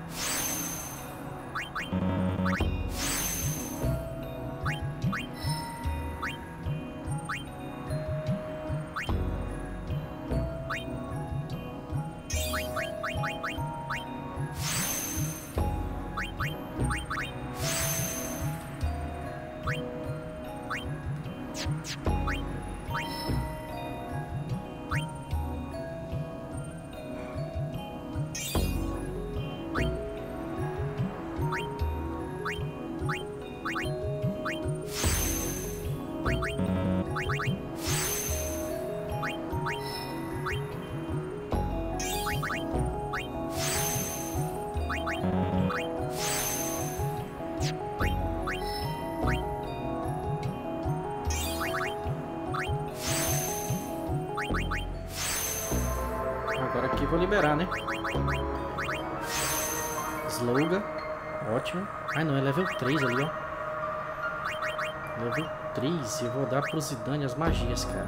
Speaker 1: pro Zidane as magias, cara.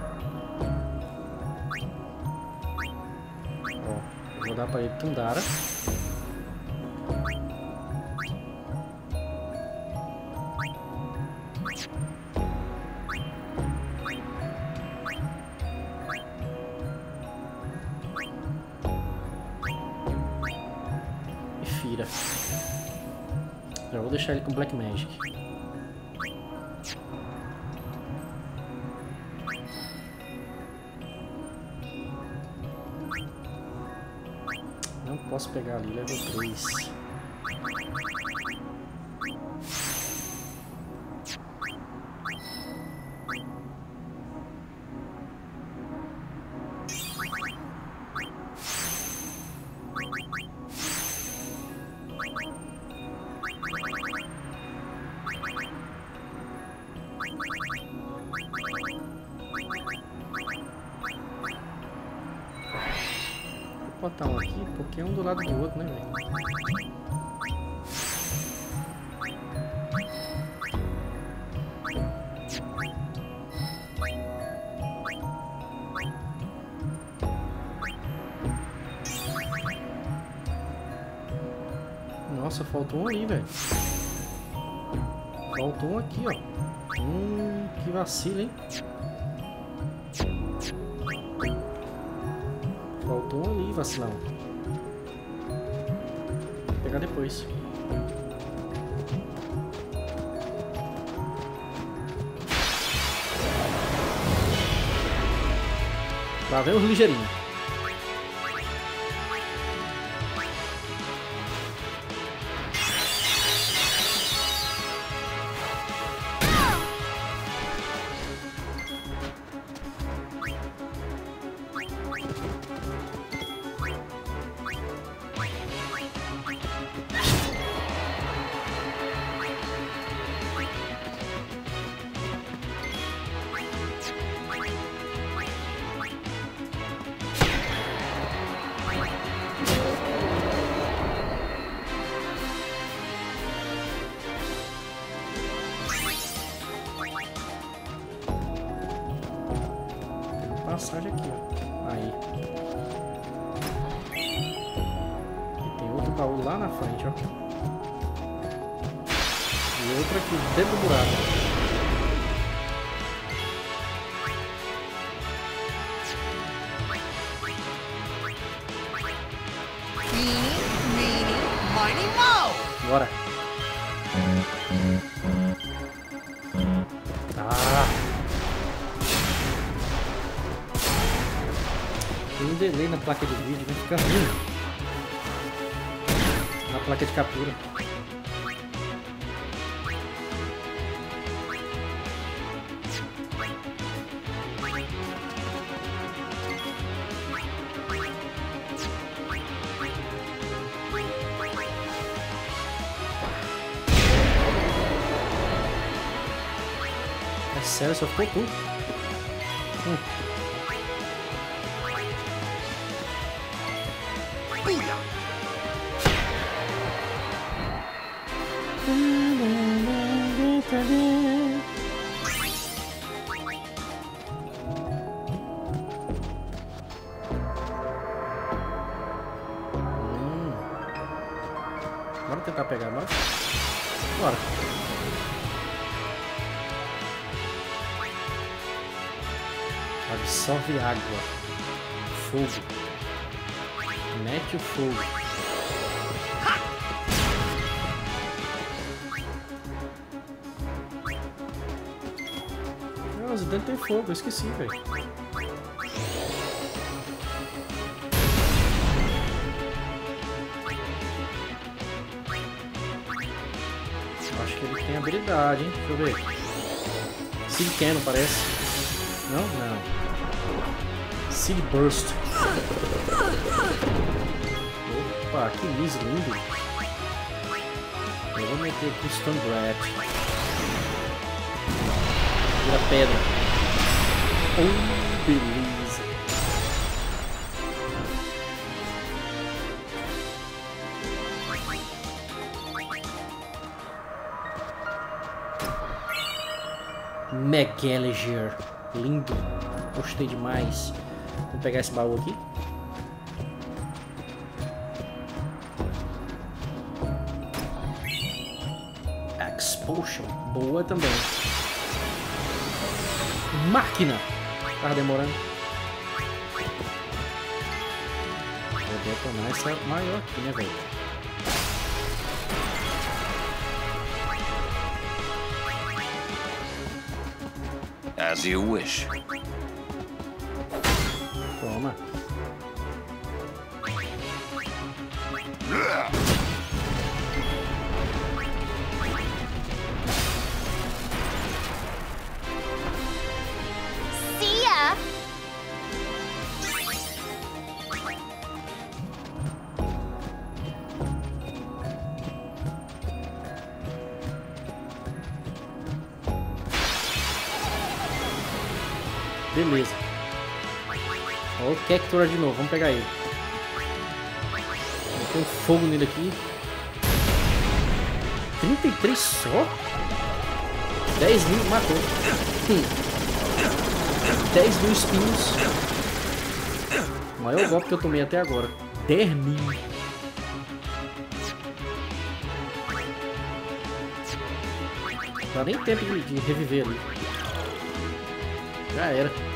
Speaker 1: Ó, vou dar pra ele Tundara. E Fira. Já vou deixar ele com Black Magic. Posso pegar ali, level 3. Faltou um ali, velho. Faltou um aqui, ó. Hum, que vacilo, hein? Faltou um ali, vacilão. Vou pegar depois. Lá vem os ligeirinhos. Placa de vídeo, vai ficar ruim. Na placa de captura. É sério, só ficou tu. Absorve água. Fogo. Mete o fogo. Nossa, dentro tem fogo, eu esqueci, velho. Acho que ele tem habilidade, hein? Deixa eu ver. Cannon, parece. Não? Não. Seed Burst. Opa, que lindo. Eu vou meter aqui o Breath. Vira pedra. Oh, beleza. Megalager. Lindo. Gostei demais. Vou pegar esse baú aqui. Expulsion. Boa também. Máquina. Tava demorando. Vou detonar essa maior aqui, né, velho?
Speaker 6: As you wish.
Speaker 1: Cactura de novo, vamos pegar ele. Tem um fogo nele aqui. 33 só? 10 mil, matou. Hum. 10 mil espinhos. O maior golpe que eu tomei até agora. 10 mil. Não dá nem tempo de, de reviver ali. Já era.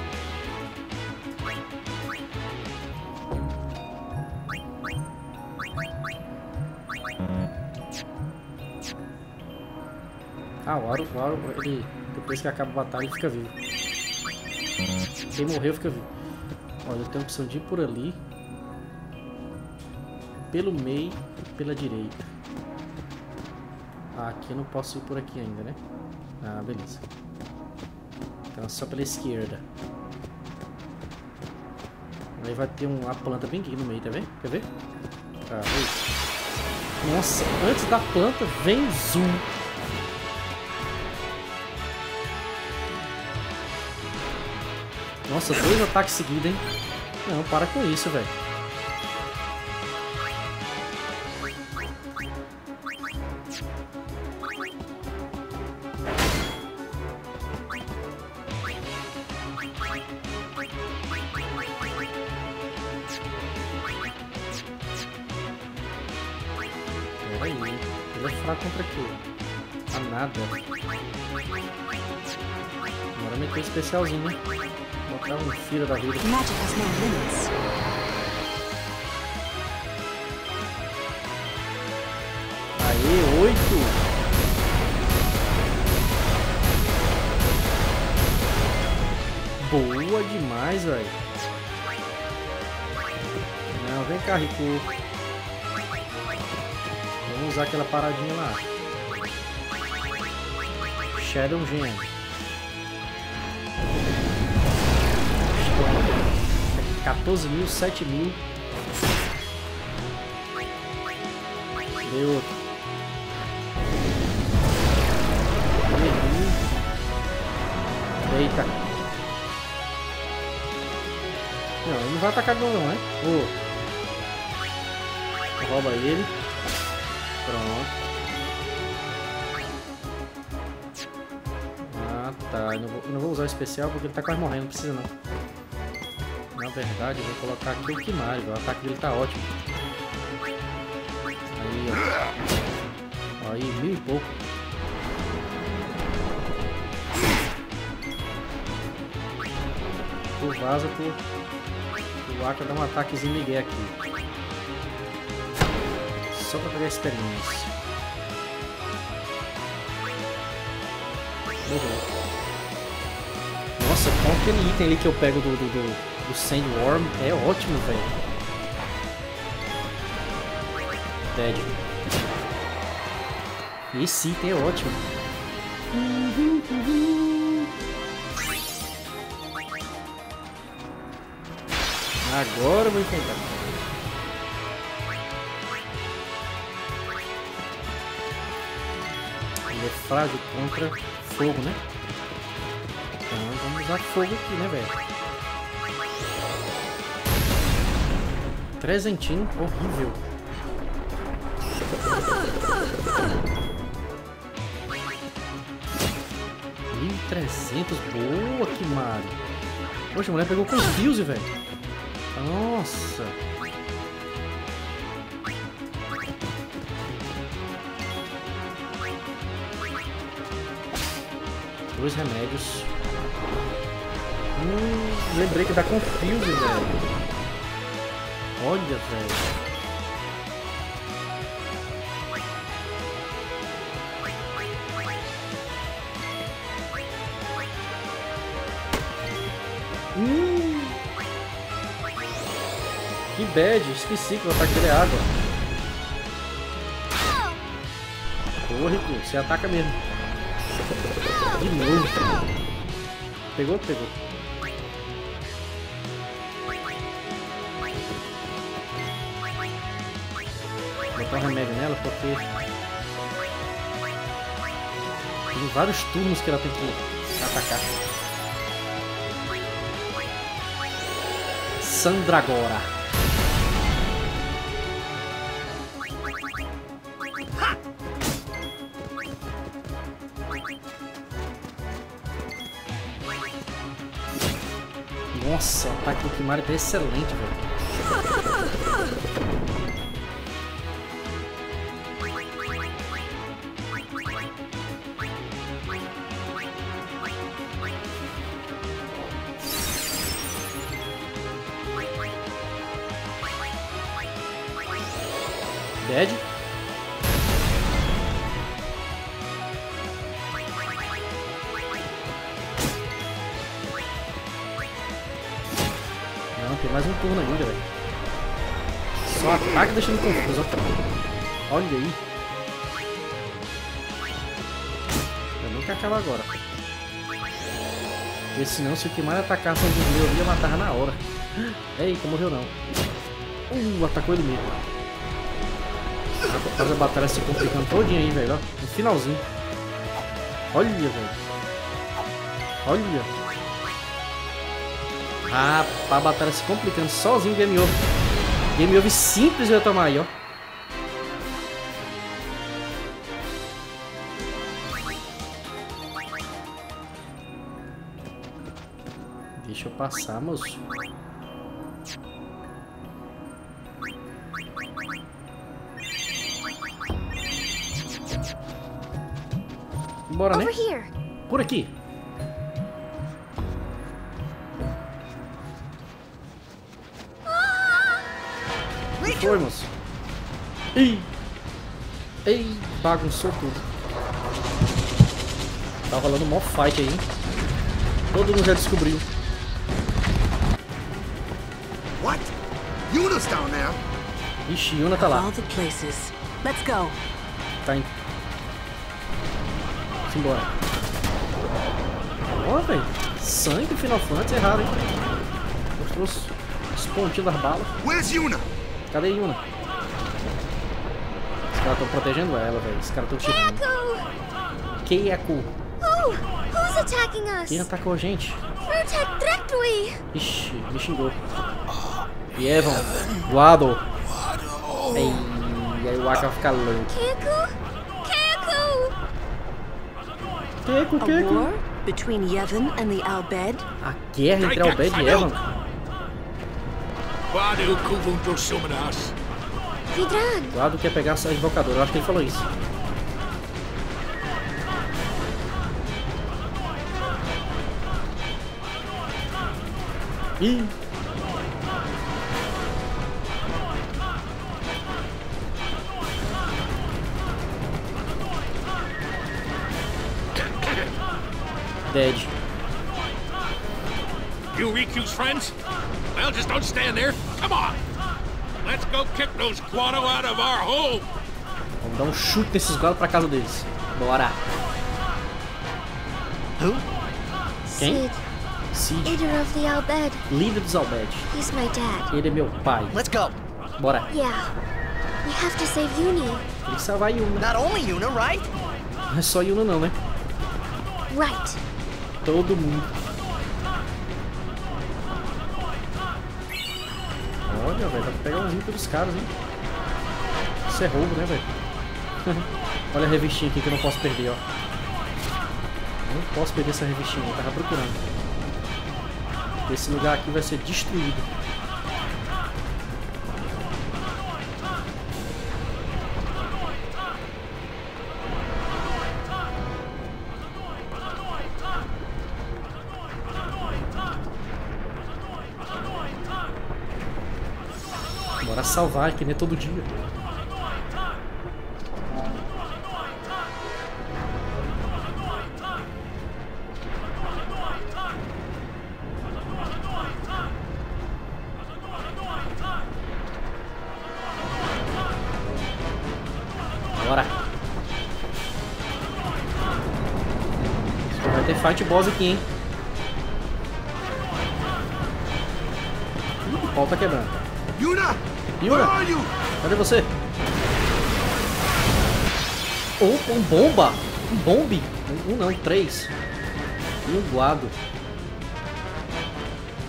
Speaker 1: Ah, o Aro, o Aro, ele, depois que acaba a batalha, ele fica vivo. Quem morreu fica vivo. Olha, eu tenho a opção de ir por ali. Pelo meio e pela direita. Ah, aqui eu não posso ir por aqui ainda, né? Ah, beleza. Então é só pela esquerda. Aí vai ter uma planta bem aqui no meio, tá vendo? Quer ver? Ah, aí. Nossa, antes da planta vem zoom. Nossa, dois ataques seguidos, hein? Não, para com isso, velho. Peraí, ele é fraco contra aqui. A nada. Agora meter especialzinho, né? Botar um filho da vida.
Speaker 3: Magic has no limits.
Speaker 1: Aê, oito! Boa demais, velho. Não, vem cá, Rico. Vamos usar aquela paradinha lá. Shadow Gem. 14 mil, 7 mil. Deu outro. Eita. Não, ele não vai atacar não, né? Ô. Rouba ele. Pronto. Ah, tá. Não, vou, eu não vou usar o especial porque ele tá quase morrendo. Não precisa não. Verdade, eu vou colocar aqui o Kimari. O ataque dele tá ótimo. Aí, ó. Aí, mil e pouco. Tu vaza pro, pro Aka dar um ataquezinho Miguel aqui. Só pra pegar experiência. Morreu. Nossa, com aquele item ali que eu pego do, do, do, do Sandworm é ótimo, velho. Dead. Esse item é ótimo. Agora eu vou enfrentar. Ele é frágil contra fogo, né? Então vamos usar fogo aqui, né, velho? Trezentinho, horrível. Mil trezentos, boa, que Mario. Poxa, a mulher pegou com fuse, velho. Nossa. Dois remédios. Hum, lembrei que dá confuse, velho. Olha, velho. Hum. Que bad, esqueci que o ataque dele é água. Ô, Rico, você ataca mesmo. De novo. Pegou? Pegou. Botar remédio nela porque... Tem vários turnos que ela tem que atacar. Sandragora. Nossa, o ataque do Kimari tá excelente, velho. Olha aí. Eu que acaba agora. Porque senão, se o que mais atacasse onde eu ia, matava na hora. Eita, morreu não. Uh, atacou ele mesmo. A batalha se complicando todinha aí, velho. No finalzinho. Olha, velho. Olha. Ah, a batalha se complicando sozinho, game over. Game over simples eu tomar aí, ó. Passar, moço. Bora, né? Por aqui. Que foi, moço? Ih! Ei, bagunçou tudo. Tá rolando um mó fight aí, hein? Todo mundo já descobriu. Ixi, Yuna tá lá.
Speaker 3: All the places. Let's go.
Speaker 1: Tá indo. Simbora. Ó, velho. Sangue Final Fantasy é raro, hein? Mostrou os, os pontinhos das balas.
Speaker 4: Where's Yuna?
Speaker 1: Cadê Yuna? Os caras estão protegendo ela, velho. Os caras estão tirando.
Speaker 5: Keiko!
Speaker 1: Keiko.
Speaker 5: Who? Who's attacking us?
Speaker 1: Quem atacou a gente?
Speaker 5: Protect Directly!
Speaker 1: Ixi, me xingou. E Evan. Guado. O Aka vai ficar louco.
Speaker 5: Keiko? Keiko!
Speaker 1: Keiko,
Speaker 3: A
Speaker 1: Keiko.
Speaker 3: war between Yevon and the Albed?
Speaker 1: A guerra entre Albed e.
Speaker 5: Vidran!
Speaker 1: Guado quer pegar essa invocadora. Eu acho que ele falou isso. Ih! Dead.
Speaker 7: You Riku's friends? Well, just don't stand there. Come on. Let's go kick those Guano out of our home.
Speaker 1: Vamos dar um chute nesses galos pra casa deles. Bora. Quem?
Speaker 5: Sid,
Speaker 1: Cid,
Speaker 5: leader of the Albed.
Speaker 1: líder dos Albed.
Speaker 5: He's my dad.
Speaker 1: Ele é meu pai.
Speaker 2: Let's go.
Speaker 1: Bora.
Speaker 5: Yeah. We have to save Uni.
Speaker 1: Tem que salvar a Yuna.
Speaker 2: Not only Yuna, right?
Speaker 1: Não é só Yuna não, né?
Speaker 5: Right.
Speaker 1: Todo mundo. Olha, velho, dá pra pegar um rico dos caras, hein? Isso é roubo, né, velho? Olha a revistinha aqui que eu não posso perder, ó. Não posso perder essa revistinha, eu tava procurando. Esse lugar aqui vai ser destruído. Salvar, que nem todo dia. Bora. Vai ter fight boss aqui, hein? Pau tá quebrando. Você? Opa, um bomba! Um bombe! Um, um não, três. E um guado.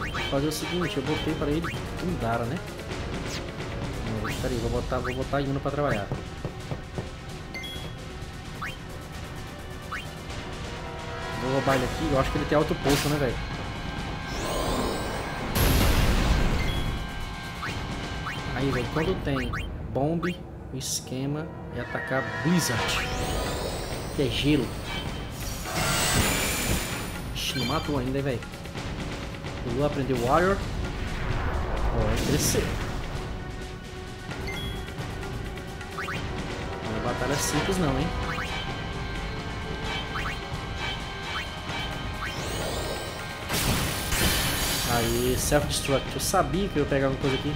Speaker 1: Vou fazer o seguinte, eu botei para ele um Dara, né? Não, espera aí, vou botar, vou botar Yuna pra trabalhar. Vou roubar ele aqui, eu acho que ele tem alto posto, né, velho? Aí, velho, quando tem bombe, o esquema é atacar Blizzard. Que é gelo. Ixi, não matou ainda, velho. O Lu aprendeu Warrior. Vai crescer. Não é batalha simples não, hein. Aí, self-destruct. Eu sabia que eu ia pegar alguma coisa aqui.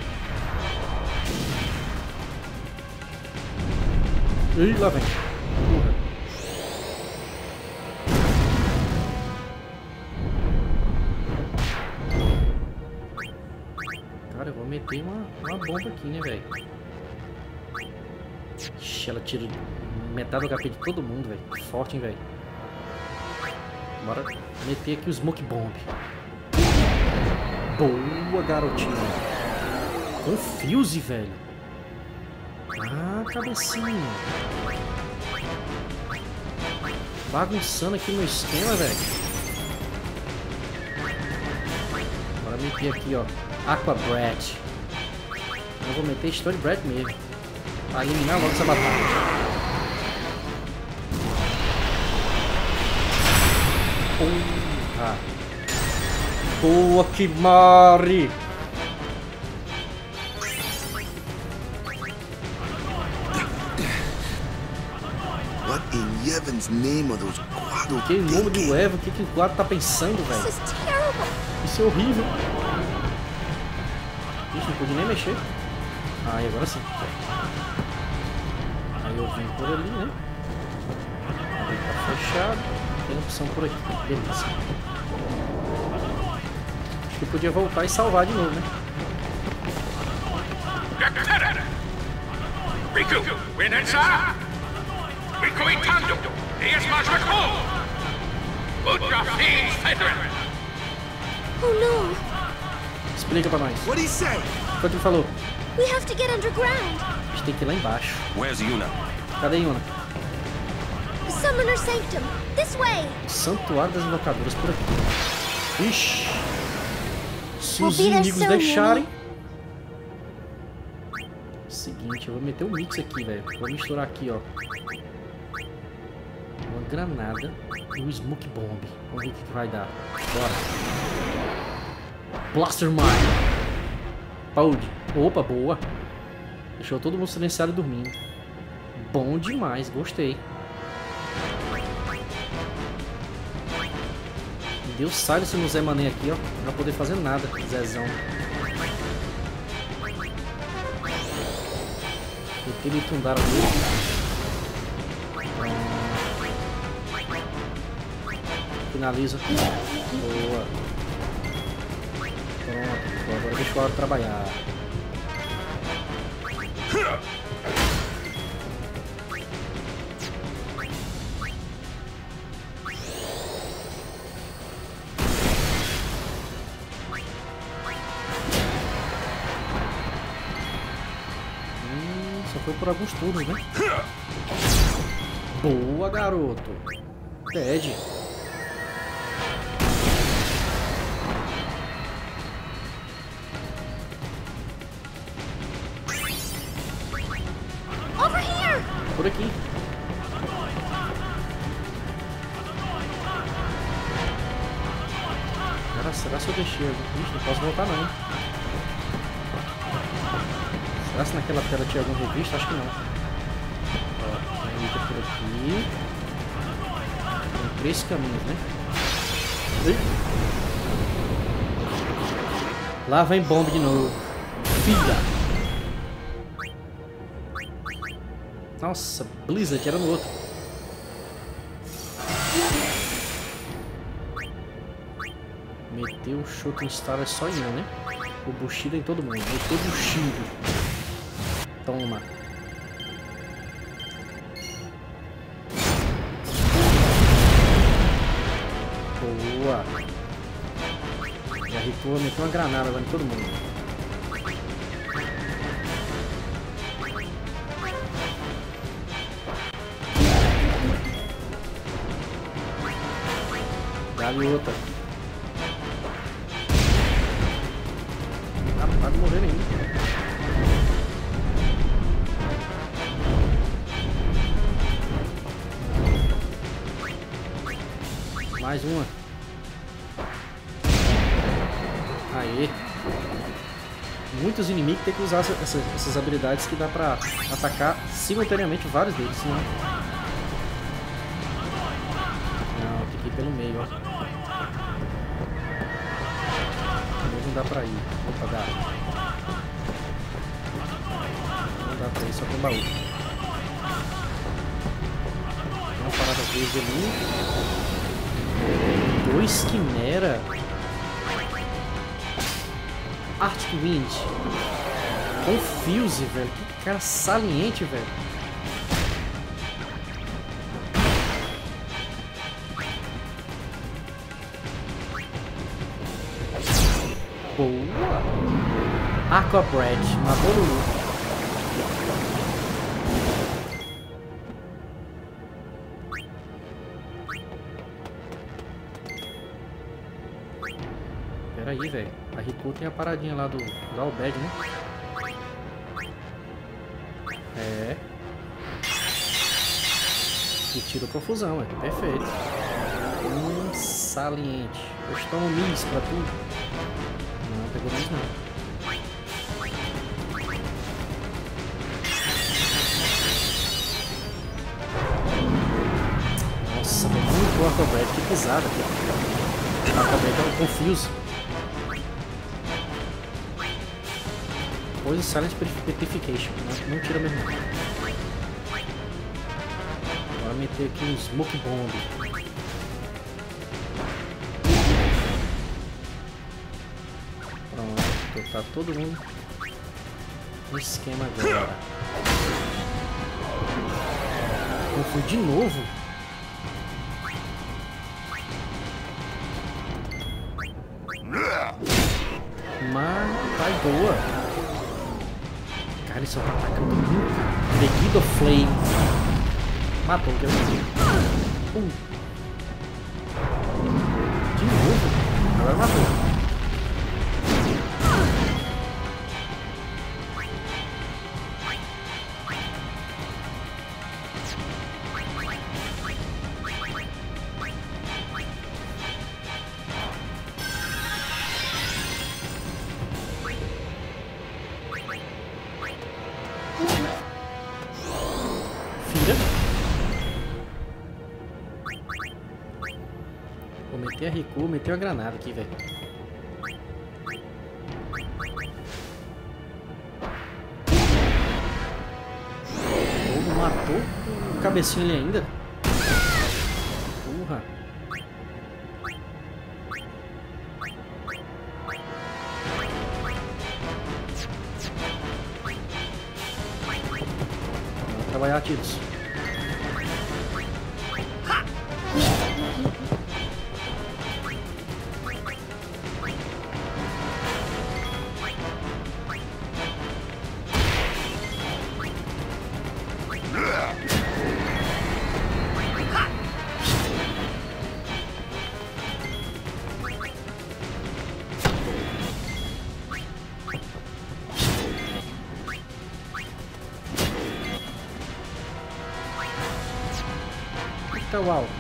Speaker 1: Ih, lá vem. Porra. Cara, eu vou meter uma, uma bomba aqui, né, velho? Ixi, ela tira metade do HP de todo mundo, velho. Forte, hein, velho. Bora meter aqui o Smoke Bomb. Boa, garotinha. Com Fuse, velho. Ah, cabecinha. Bagunçando aqui no esquema, velho. Bora meter aqui, ó. Aqua Bread. Eu vou meter Stone Bread mesmo. Pra eliminar logo essa batalha. Porra. Boa, Kimari! Que nome do Evo, o que, que o quadro tá pensando, velho? Isso é horrível. Ixi, não pude nem mexer. Aí, agora sim. Aí eu vim por ali, né? Aí tá fechado. Tem opção por aqui. Beleza. Acho que eu podia voltar e salvar de novo, né?
Speaker 7: Riku, Winensa! Riku Itando! Dias Majako! Ultra Fiend Fedrin!
Speaker 5: Oh no.
Speaker 1: Explica pra nós.
Speaker 4: What'd he say?
Speaker 1: O que ele falou?
Speaker 5: We have to get underground.
Speaker 1: A gente tem que ir lá embaixo.
Speaker 6: Where's Yuna?
Speaker 1: Cadê Yuna?
Speaker 5: The Summoner Sanctum. This way.
Speaker 1: Santuário das Invocadoras por aqui. Ixi. Se os inimigos deixarem. Seguinte, eu vou meter um mix aqui, velho. Vou misturar aqui, ó. Granada e um smoke bomb. Vamos ver o que, vai dar. Bora. Blaster Mine. Paud. Opa, boa. Deixou todo mundo silenciado dormindo. Bom demais, gostei. Deu silence no Zé Mané aqui, ó. Não vai poder fazer nada, Zezão. Aquele Tundara dele. Finaliza. Boa. Pronto. Agora deixa o Aro trabalhar. Hum, foi por alguns turnos, né? Boa, garoto. Ted. Três caminhos, né? Lá vem bomba de novo. Filha! Nossa, Blizzard era no outro. Meteu o Shooting Star só em um, né? O Bushido em todo mundo. Meteu o Bushido. Toma. Ritua meteu uma granada agora em todo mundo. Ah, tá de morrer ainda. Mais uma. Muitos inimigos têm que usar essa- essas, habilidades que dá pra atacar simultaneamente vários deles, senão... Não, tem que ir pelo meio, ó. não dá pra ir. Opa, dá. Não dá pra ir, só tem baú. Tem uma parada verde ali. Dois quimera. Wind. Confuse, velho. Que cara saliente, velho. Boa! Aquabread, matou Lulu. Tem a paradinha lá do, do Albed, né? É. E tira confusão, é. Perfeito. Hum, saliente. Eu tomo Miss pra tudo. Não, pegou Miss não. Nossa, velho, muito boa Aquabread. Que pisada aqui. Aquabread é um confuse. Poison Silent Petrification. Não, não tira mesmo. Bora meter aqui um Smoke Bomb. Pronto, tá todo mundo no esquema agora. Fui de novo. Isso tá atacando muito. Leguido Flame. Matou, que eu uh. A recuo, meter a granada aqui, velho. Fogo matou o cabecinho ali ainda. Porra. Vamos trabalhar tiros. Eita, uau. Ah,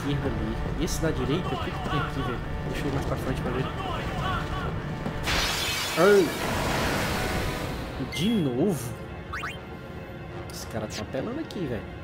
Speaker 1: esquerda ali. E esse da direita, o que, que tem aqui, velho? Deixa eu ir mais pra frente pra ver. Ai! De novo? Esse cara tá apelando aqui, velho.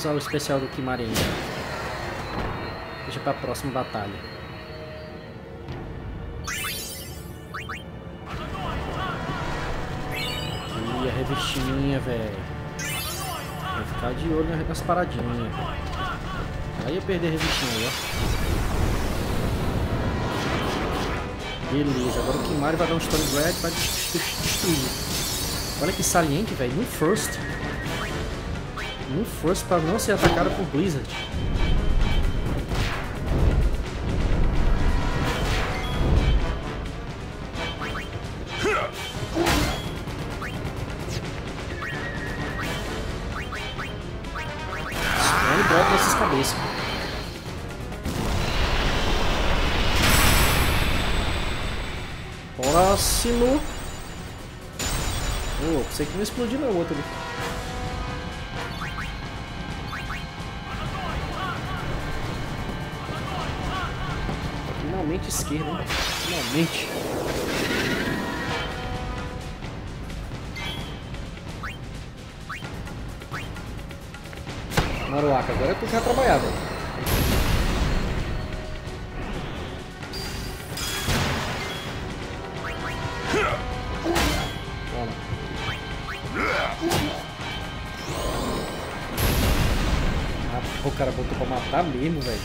Speaker 1: Usar o especial do Kimari ainda. Deixa pra próxima batalha. Ih, a revistinha, velho. Vou ficar de olho nas paradinhas. Aí eu perder a revistinha aí, ó. Beleza, agora o Kimari vai dar um Stone e vai destruir. Olha que saliente, velho. No first. No first para não ser atacado por Blizzard. Stone Grad nessas cabeças. Próximo. Ô, louco, sei que não explodiu o outro ali. Esquerda? Finalmente. Maruaca, agora é tu trabalhar, velho. Ah, o cara botou pra matar mesmo, velho.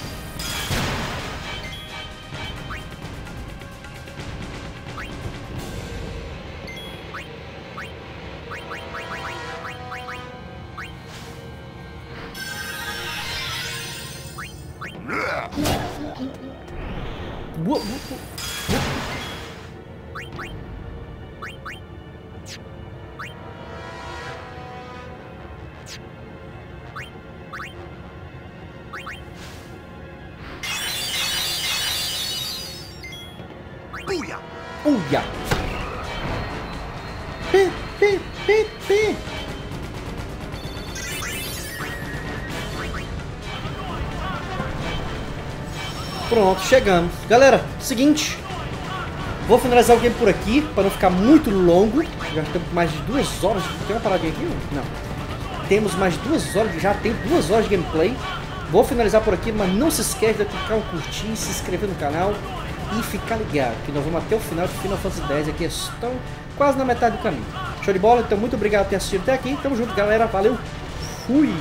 Speaker 1: Pronto, chegamos. Galera, seguinte. Vou finalizar o game por aqui, para não ficar muito longo. Já temos mais de duas horas. Tem uma paradinha aqui? Não. Temos mais duas horas, já tem duas horas de gameplay. Vou finalizar por aqui, mas não se esquece de clicar um curtir, se inscrever no canal e ficar ligado, que nós vamos até o final de Final Fantasy X aqui, estão quase na metade do caminho. Show de bola? Então muito obrigado por ter assistido até aqui, tamo junto galera, valeu, fui!